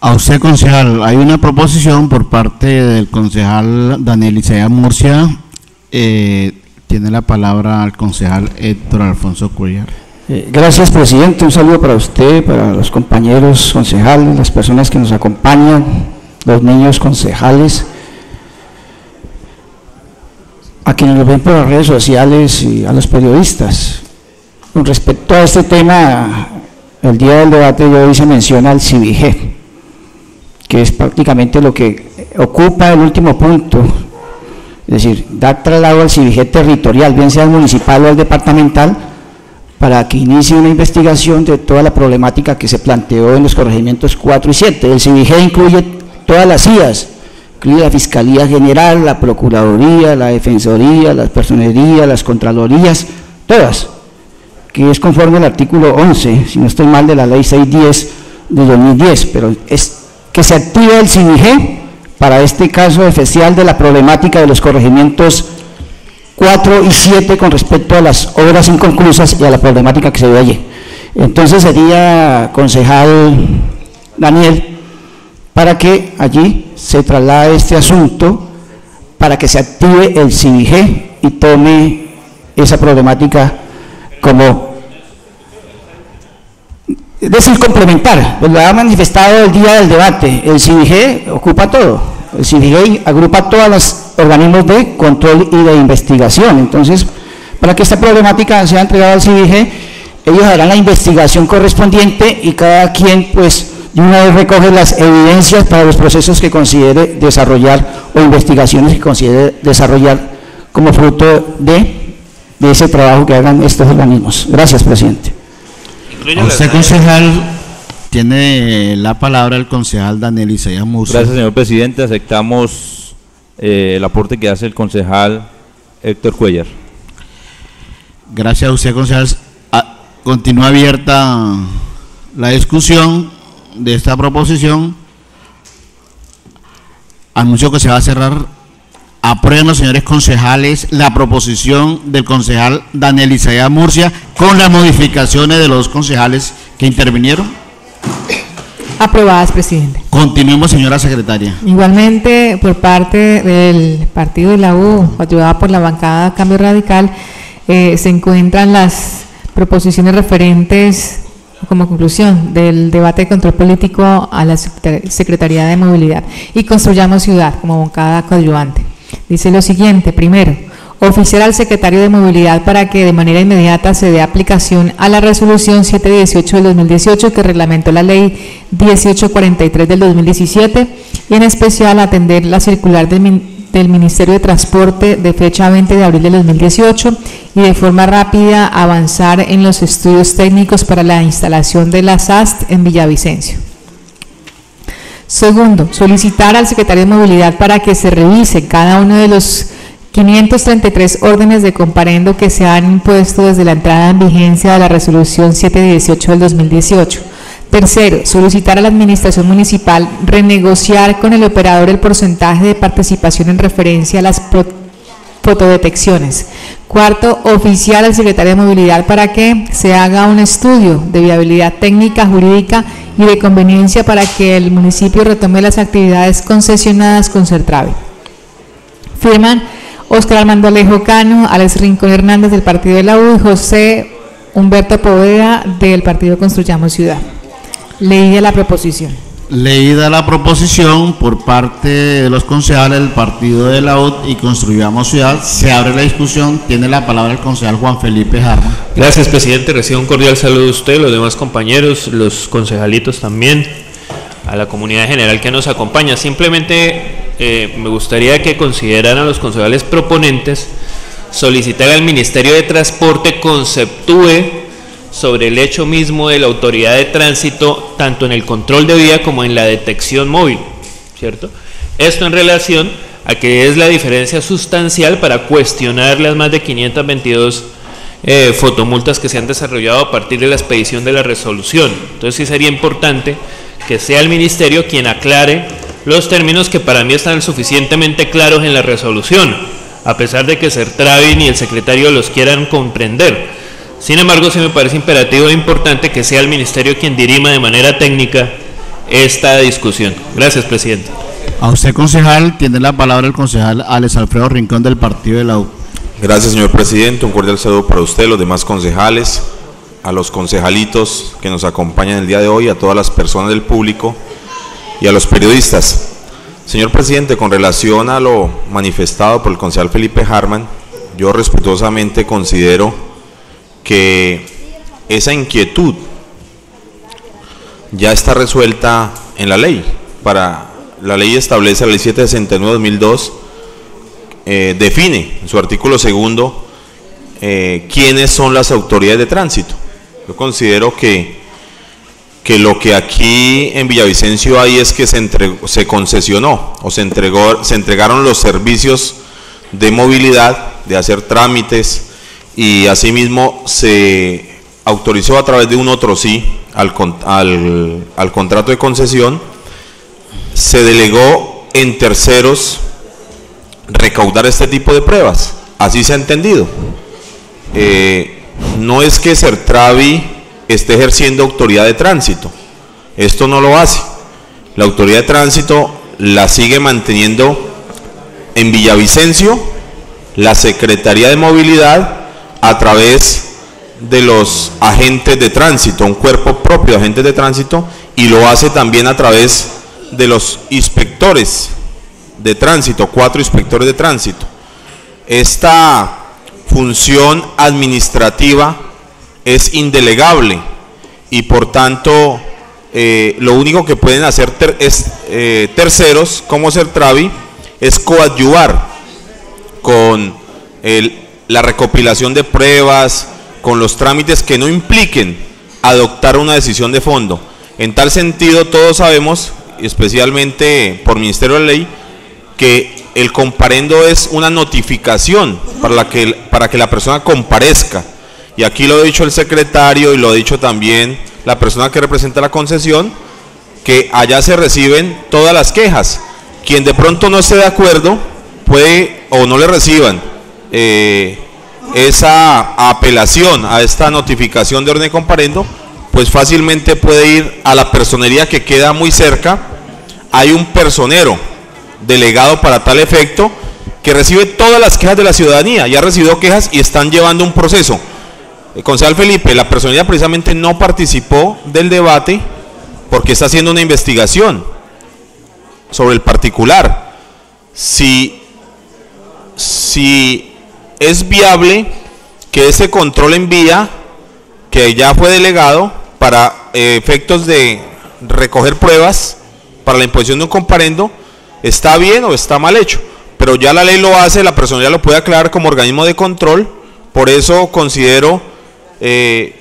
A usted, concejal, hay una proposición por parte del concejal Daniel Isaías Murcia. Eh, tiene la palabra al concejal Héctor Alfonso Cuellar. Eh, Gracias, presidente. Un saludo para usted, para los compañeros concejales, las personas que nos acompañan, los niños concejales, a quienes nos ven por las redes sociales y a los periodistas. Con respecto a este tema, el día del debate yo hice mención al CIVIG, que es prácticamente lo que ocupa el último punto, es decir, dar traslado al CIVIG territorial, bien sea municipal o al departamental, para que inicie una investigación de toda la problemática que se planteó en los corregimientos 4 y 7. El CIVIG incluye todas las IAS, la Fiscalía General, la Procuraduría, la Defensoría, las Personerías, las Contralorías, todas, que es conforme al artículo 11, si no estoy mal, de la Ley 610 de 2010, pero es que se active el CIVIG para este caso especial de la problemática de los corregimientos 4 y 7 con respecto a las obras inconclusas y a la problemática que se ve allí. Entonces sería, concejal Daniel, para que allí se traslade este asunto, para que se active el CIVIG y tome esa problemática como es decir, complementar, pues lo ha manifestado el día del debate, el CIVIG ocupa todo, el CIVIG agrupa todos los organismos de control y de investigación, entonces, para que esta problemática sea entregada al CIVIG, ellos harán la investigación correspondiente y cada quien, pues, de una vez recoge las evidencias para los procesos que considere desarrollar o investigaciones que considere desarrollar como fruto de, de ese trabajo que hagan estos organismos. Gracias, presidente. A usted, concejal, tiene la palabra el concejal Daniel Isaías Murcia. Gracias, señor presidente. Aceptamos eh, el aporte que hace el concejal Héctor Cuellar. Gracias a usted, concejal. Ah, continúa abierta la discusión de esta proposición. Anuncio que se va a cerrar aprueben los señores concejales la proposición del concejal Daniel Isaías Murcia con las modificaciones de los concejales que intervinieron. Aprobadas, presidente. Continuemos, señora secretaria. Igualmente, por parte del partido de la U, ayudada por la bancada Cambio Radical, eh, se encuentran las proposiciones referentes como conclusión del debate de control político a la Secretaría de Movilidad y Construyamos Ciudad como bancada coadyuvante. Dice lo siguiente, primero, oficiar al secretario de Movilidad para que de manera inmediata se dé aplicación a la resolución 718 del 2018 que reglamentó la ley 1843 del 2017 y en especial atender la circular del, del Ministerio de Transporte de fecha 20 de abril del 2018 y de forma rápida avanzar en los estudios técnicos para la instalación de la SAST en Villavicencio. Segundo, solicitar al secretario de Movilidad para que se revise cada uno de los 533 órdenes de comparendo que se han impuesto desde la entrada en vigencia de la resolución 718 del 2018. Tercero, solicitar a la Administración Municipal renegociar con el operador el porcentaje de participación en referencia a las fotodetecciones. Cuarto, oficiar al secretario de Movilidad para que se haga un estudio de viabilidad técnica, jurídica y de conveniencia para que el municipio retome las actividades concesionadas con Certrave. Firman Oscar Armando Alejo Cano, Alex Rincón Hernández del Partido de la U y José Humberto Poveda del Partido Construyamos Ciudad. Leí la proposición. Leída la proposición por parte de los concejales del partido de la UT y Construyamos Ciudad, se abre la discusión. Tiene la palabra el concejal Juan Felipe Jarma. Gracias, presidente. Recibo un cordial saludo a usted, los demás compañeros, los concejalitos también, a la comunidad general que nos acompaña. Simplemente eh, me gustaría que consideraran a los concejales proponentes solicitar al Ministerio de Transporte conceptúe sobre el hecho mismo de la autoridad de tránsito, tanto en el control de vía como en la detección móvil, ¿cierto? Esto en relación a que es la diferencia sustancial para cuestionar las más de 522 eh, fotomultas que se han desarrollado a partir de la expedición de la resolución. Entonces sí sería importante que sea el ministerio quien aclare los términos que para mí están suficientemente claros en la resolución, a pesar de que Sertravi ni el secretario los quieran comprender. Sin embargo, sí me parece imperativo e importante que sea el Ministerio quien dirima de manera técnica esta discusión. Gracias, presidente. A usted, concejal, tiene la palabra el concejal Alex Alfredo Rincón del Partido de la U. Gracias, señor presidente. Un cordial saludo para usted, los demás concejales, a los concejalitos que nos acompañan el día de hoy, a todas las personas del público y a los periodistas. Señor presidente, con relación a lo manifestado por el concejal Felipe Harman, yo respetuosamente considero que esa inquietud ya está resuelta en la ley. Para la ley establece la ley 769-2002 eh, define en su artículo segundo eh, quiénes son las autoridades de tránsito. Yo considero que, que lo que aquí en Villavicencio hay es que se, entregó, se concesionó o se, entregó, se entregaron los servicios de movilidad, de hacer trámites, y asimismo se autorizó a través de un otro sí al, al, contrato de concesión, se delegó en terceros recaudar este tipo de pruebas. Así se ha entendido. Eh, no es que Sertravi esté ejerciendo autoridad de tránsito. Esto no lo hace. La autoridad de tránsito la sigue manteniendo en Villavicencio, la Secretaría de Movilidad a través de los agentes de tránsito, un cuerpo propio de agentes de tránsito, y lo hace también a través de los inspectores de tránsito, cuatro inspectores de tránsito. Esta función administrativa es indelegable y por tanto eh, lo único que pueden hacer es, eh, terceros como Travi es coadyuvar con la recopilación de pruebas, con los trámites que no impliquen adoptar una decisión de fondo. En tal sentido, todos sabemos, especialmente por Ministerio de Ley, que el comparendo es una notificación para, la que, para que la persona comparezca. Y aquí lo ha dicho el secretario y lo ha dicho también la persona que representa la concesión, que allá se reciben todas las quejas. Quien de pronto no esté de acuerdo puede o no le reciban eh, esa apelación a esta notificación de orden de comparendo, pues fácilmente puede ir a la personería que queda muy cerca. Hay un personero delegado para tal efecto que recibe todas las quejas de la ciudadanía, ya ha recibido quejas y están llevando un proceso. El concejal Felipe, la personería precisamente no participó del debate porque está haciendo una investigación sobre el particular. Si, si es viable que ese control en vía, que ya fue delegado para eh, efectos de recoger pruebas para la imposición de un comparendo, está bien o está mal hecho. Pero ya la ley lo hace, la persona ya lo puede aclarar como organismo de control, por eso considero eh,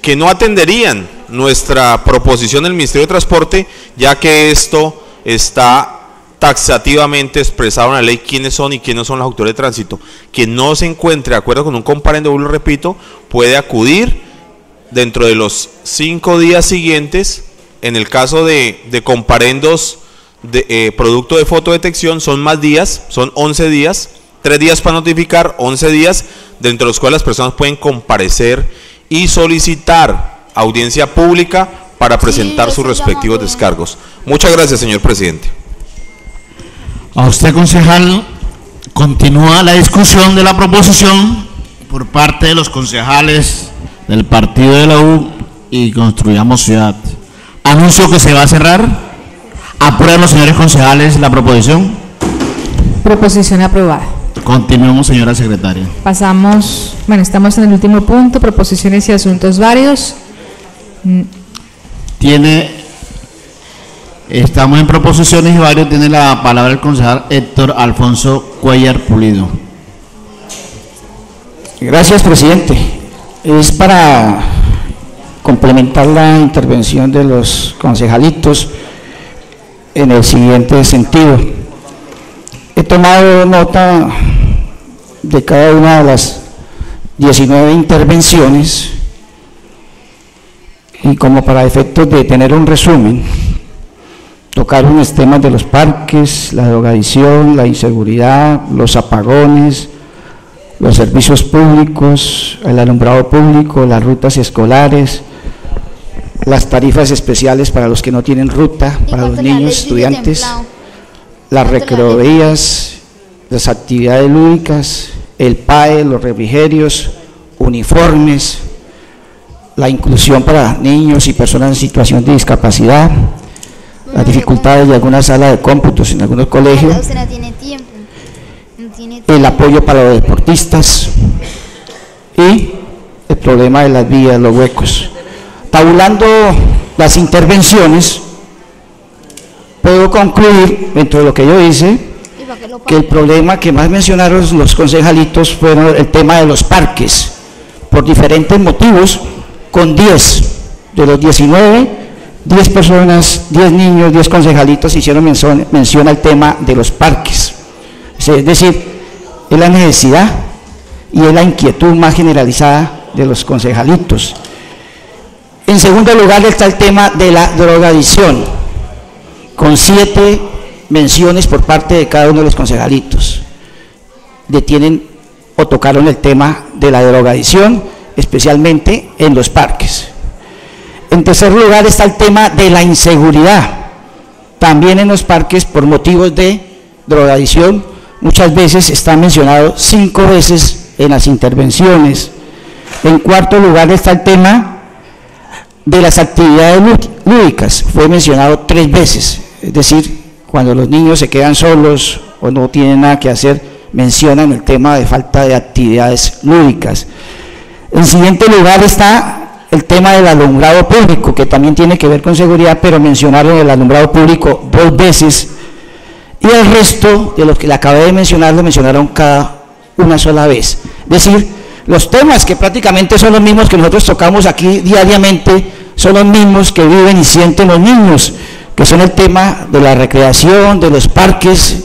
que no atenderían nuestra proposición del Ministerio de Transporte, ya que esto está taxativamente expresado en la ley quiénes son y quiénes son las autoridades de tránsito. Quien no se encuentre de acuerdo con un comparendo, lo repito, puede acudir dentro de los cinco días siguientes. En el caso de, de comparendos de eh, producto de fotodetección, son más días, son 11 días, 3 días para notificar, 11 días, dentro de los cuales las personas pueden comparecer y solicitar audiencia pública para presentar sus respectivos descargos. Muchas gracias, señor presidente. A usted, concejal, continúa la discusión de la proposición por parte de los concejales del partido de la U y Construyamos Ciudad. Anuncio que se va a cerrar. ¿Aprueban los señores concejales la proposición? Proposición aprobada. Continuemos, señora secretaria. Pasamos, bueno, estamos en el último punto, proposiciones y asuntos varios. Tiene Estamos en proposiciones y varios. Tiene la palabra el concejal Héctor Alfonso Cuellar Pulido. Gracias, presidente. Es para complementar la intervención de los concejalitos en el siguiente sentido. He tomado nota de cada una de las 19 intervenciones y como para efectos de tener un resumen, Tocaron los temas de los parques, la drogadicción, la inseguridad, los apagones, los servicios públicos, el alumbrado público, las rutas escolares, las tarifas especiales para los que no tienen ruta, para los niños, estudiantes, las recreovías, las actividades lúdicas, el PAE, los refrigerios, uniformes, la inclusión para niños y personas en situación de discapacidad, las dificultades de algunas salas de cómputos en algunos colegios, el apoyo para los deportistas y el problema de las vías, los huecos. Tabulando las intervenciones, puedo concluir, dentro de lo que yo hice, que el problema que más mencionaron los concejalitos fueron el tema de los parques, por diferentes motivos, con 10 de los 19 10 personas, 10 niños, 10 concejalitos hicieron mención, al tema de los parques. Es decir, es la necesidad y es la inquietud más generalizada de los concejalitos. En segundo lugar está el tema de la drogadicción, con siete menciones por parte de cada uno de los concejalitos. Detienen o tocaron el tema de la drogadicción, especialmente en los parques. En tercer lugar está el tema de la inseguridad. También en los parques por motivos de drogadicción, muchas veces está mencionado cinco veces en las intervenciones. En cuarto lugar está el tema de las actividades lúdicas. Fue mencionado tres veces, es decir, cuando los niños se quedan solos o no tienen nada que hacer, mencionan el tema de falta de actividades lúdicas. En siguiente lugar está el tema del alumbrado público, que también tiene que ver con seguridad, pero mencionaron el alumbrado público dos veces, y el resto de los que le acabé de mencionar lo mencionaron cada una sola vez. Es decir, los temas que prácticamente son los mismos que nosotros tocamos aquí diariamente, son los mismos que viven y sienten los niños, que son el tema de la recreación, de los parques,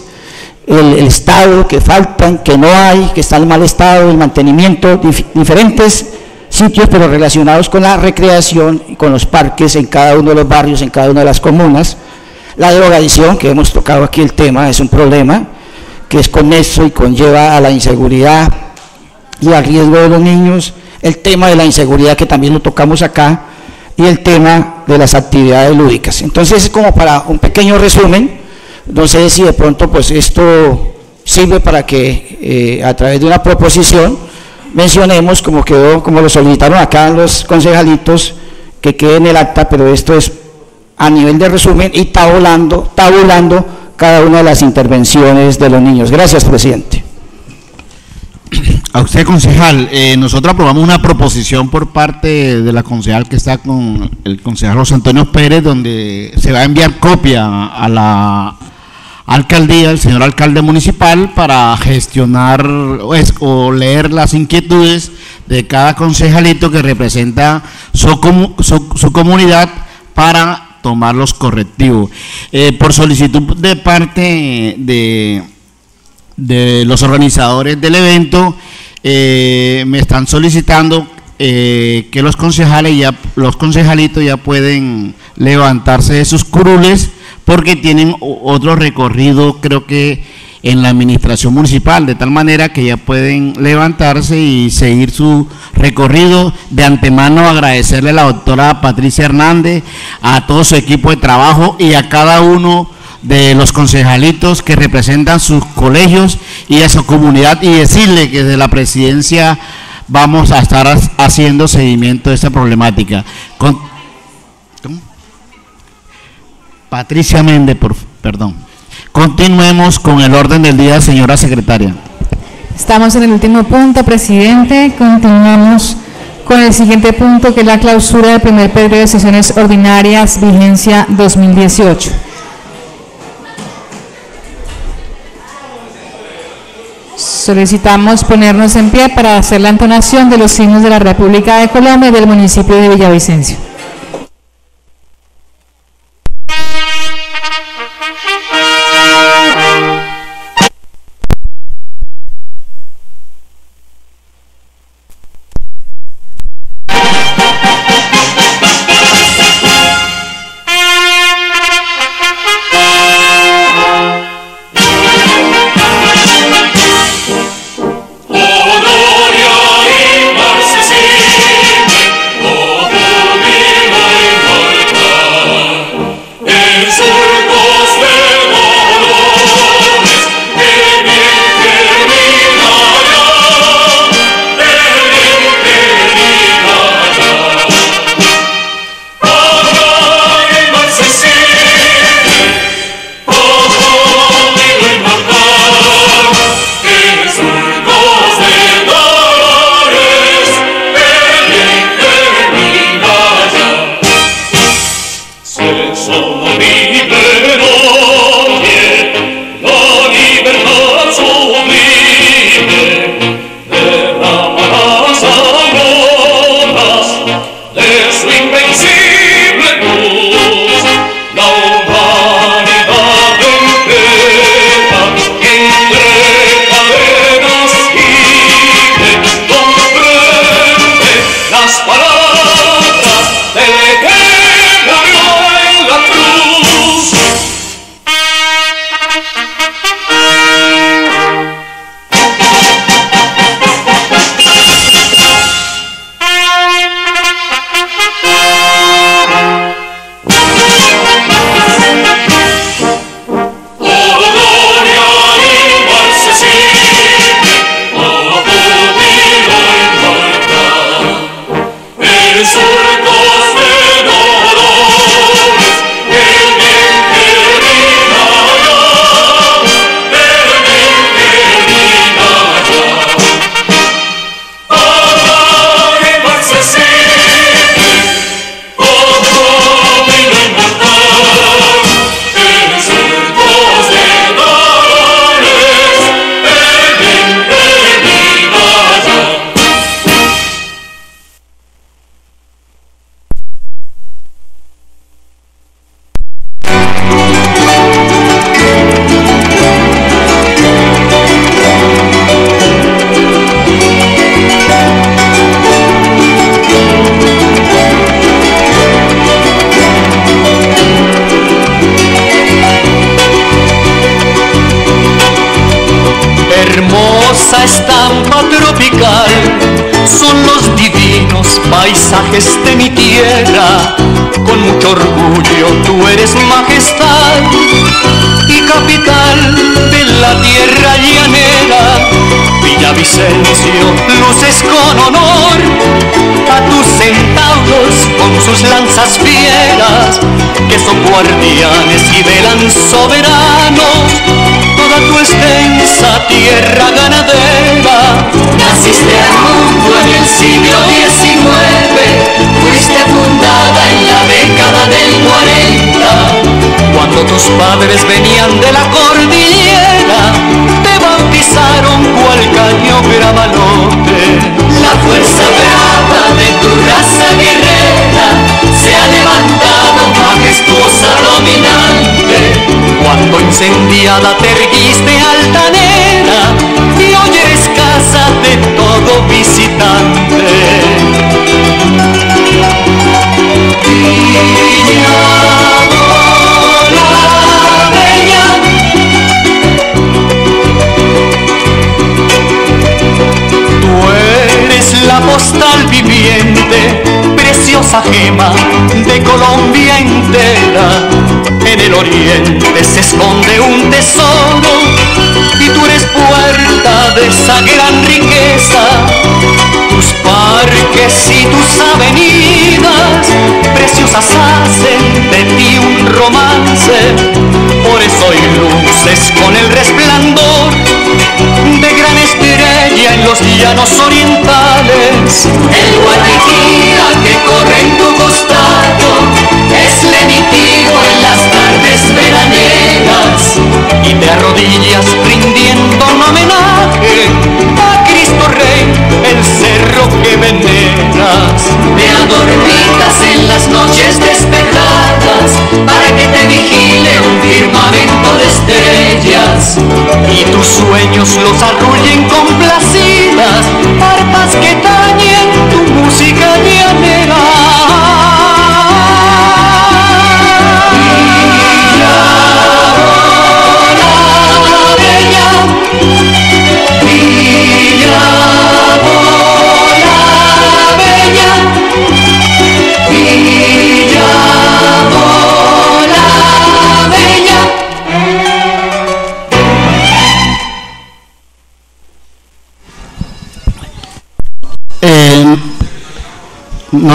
el, estado que faltan, que no hay, que está en mal estado, el mantenimiento, diferentes sitios, pero relacionados con la recreación y con los parques en cada uno de los barrios, en cada una de las comunas. La drogadicción, que hemos tocado aquí el tema, es un problema que es con eso y conlleva a la inseguridad y al riesgo de los niños. El tema de la inseguridad, que también lo tocamos acá, y el tema de las actividades lúdicas. Entonces, es como para un pequeño resumen, no sé si de pronto pues esto sirve para que eh, a través de una proposición mencionemos, como quedó, como lo solicitaron acá los concejalitos, que quede en el acta, pero esto es a nivel de resumen y tabulando, tabulando cada una de las intervenciones de los niños. Gracias, presidente. A usted, concejal, eh, nosotros aprobamos una proposición por parte de la concejal que está con el concejal José Antonio Pérez, donde se va a enviar copia a la alcaldía, el señor alcalde municipal, para gestionar o, leer las inquietudes de cada concejalito que representa su, su, comunidad para tomar los correctivos. Eh, por solicitud de parte de, de los organizadores del evento, eh, me están solicitando eh, que los concejales ya, los concejalitos ya pueden levantarse de sus curules porque tienen otro recorrido, creo que en la administración municipal, de tal manera que ya pueden levantarse y seguir su recorrido. De antemano agradecerle a la doctora Patricia Hernández, a todo su equipo de trabajo y a cada uno de los concejalitos que representan sus colegios y a su comunidad y decirle que desde la presidencia vamos a estar haciendo seguimiento de esta problemática. Patricia Méndez, perdón. Continuemos con el orden del día, señora secretaria. Estamos en el último punto, presidente. Continuamos con el siguiente punto, que es la clausura del primer periodo de sesiones ordinarias, vigencia 2018. Solicitamos ponernos en pie para hacer la entonación de los signos de la República de Colombia y del municipio de Villavicencio. Esa gran riqueza. Tus parques y tus avenidas preciosas hacen de ti un romance. Por eso hay luces con el resplandor de gran estrella en los llanos orientales. El Guadalquivir que corre en tu costado es lenitivo en veraniegas y te arrodillas rindiendo un homenaje a Cristo Rey, el cerro que veneras. Te adormitas en las noches despejadas para que te vigile un firmamento de estrellas y tus sueños los arrullen complacidas, arpas que tañen tu música llanera.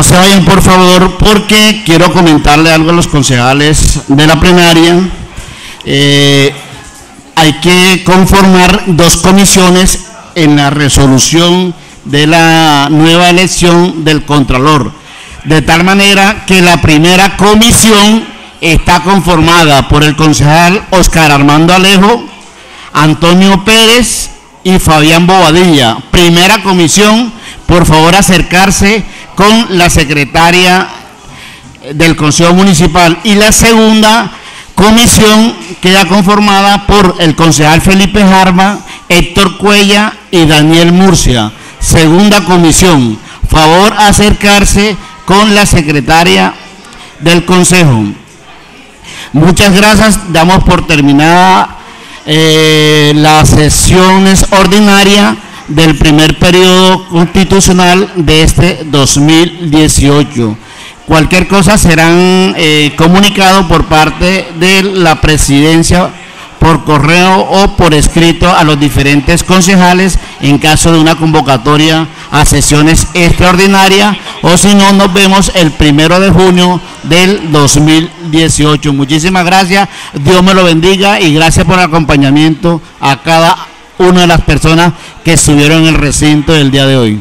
Se vayan por favor porque quiero comentarle algo a los concejales de la plenaria. Eh, hay que conformar dos comisiones en la resolución de la nueva elección del Contralor, de tal manera que la primera comisión está conformada por el concejal Oscar Armando Alejo, Antonio Pérez y Fabián Bobadilla. Primera comisión, por favor acercarse con la secretaria del Consejo Municipal y la segunda comisión queda conformada por el concejal Felipe Jarma, Héctor Cuella y Daniel Murcia. Segunda comisión, favor acercarse con la secretaria del Consejo. Muchas gracias, damos por terminada eh, las sesiones ordinarias del primer periodo constitucional de este 2018. Cualquier cosa serán eh, comunicado por parte de la presidencia por correo o por escrito a los diferentes concejales en caso de una convocatoria a sesiones extraordinarias o si no nos vemos el primero de junio del 2018. Muchísimas gracias, Dios me lo bendiga y gracias por el acompañamiento a cada una de las personas que estuvieron en el recinto del día de hoy.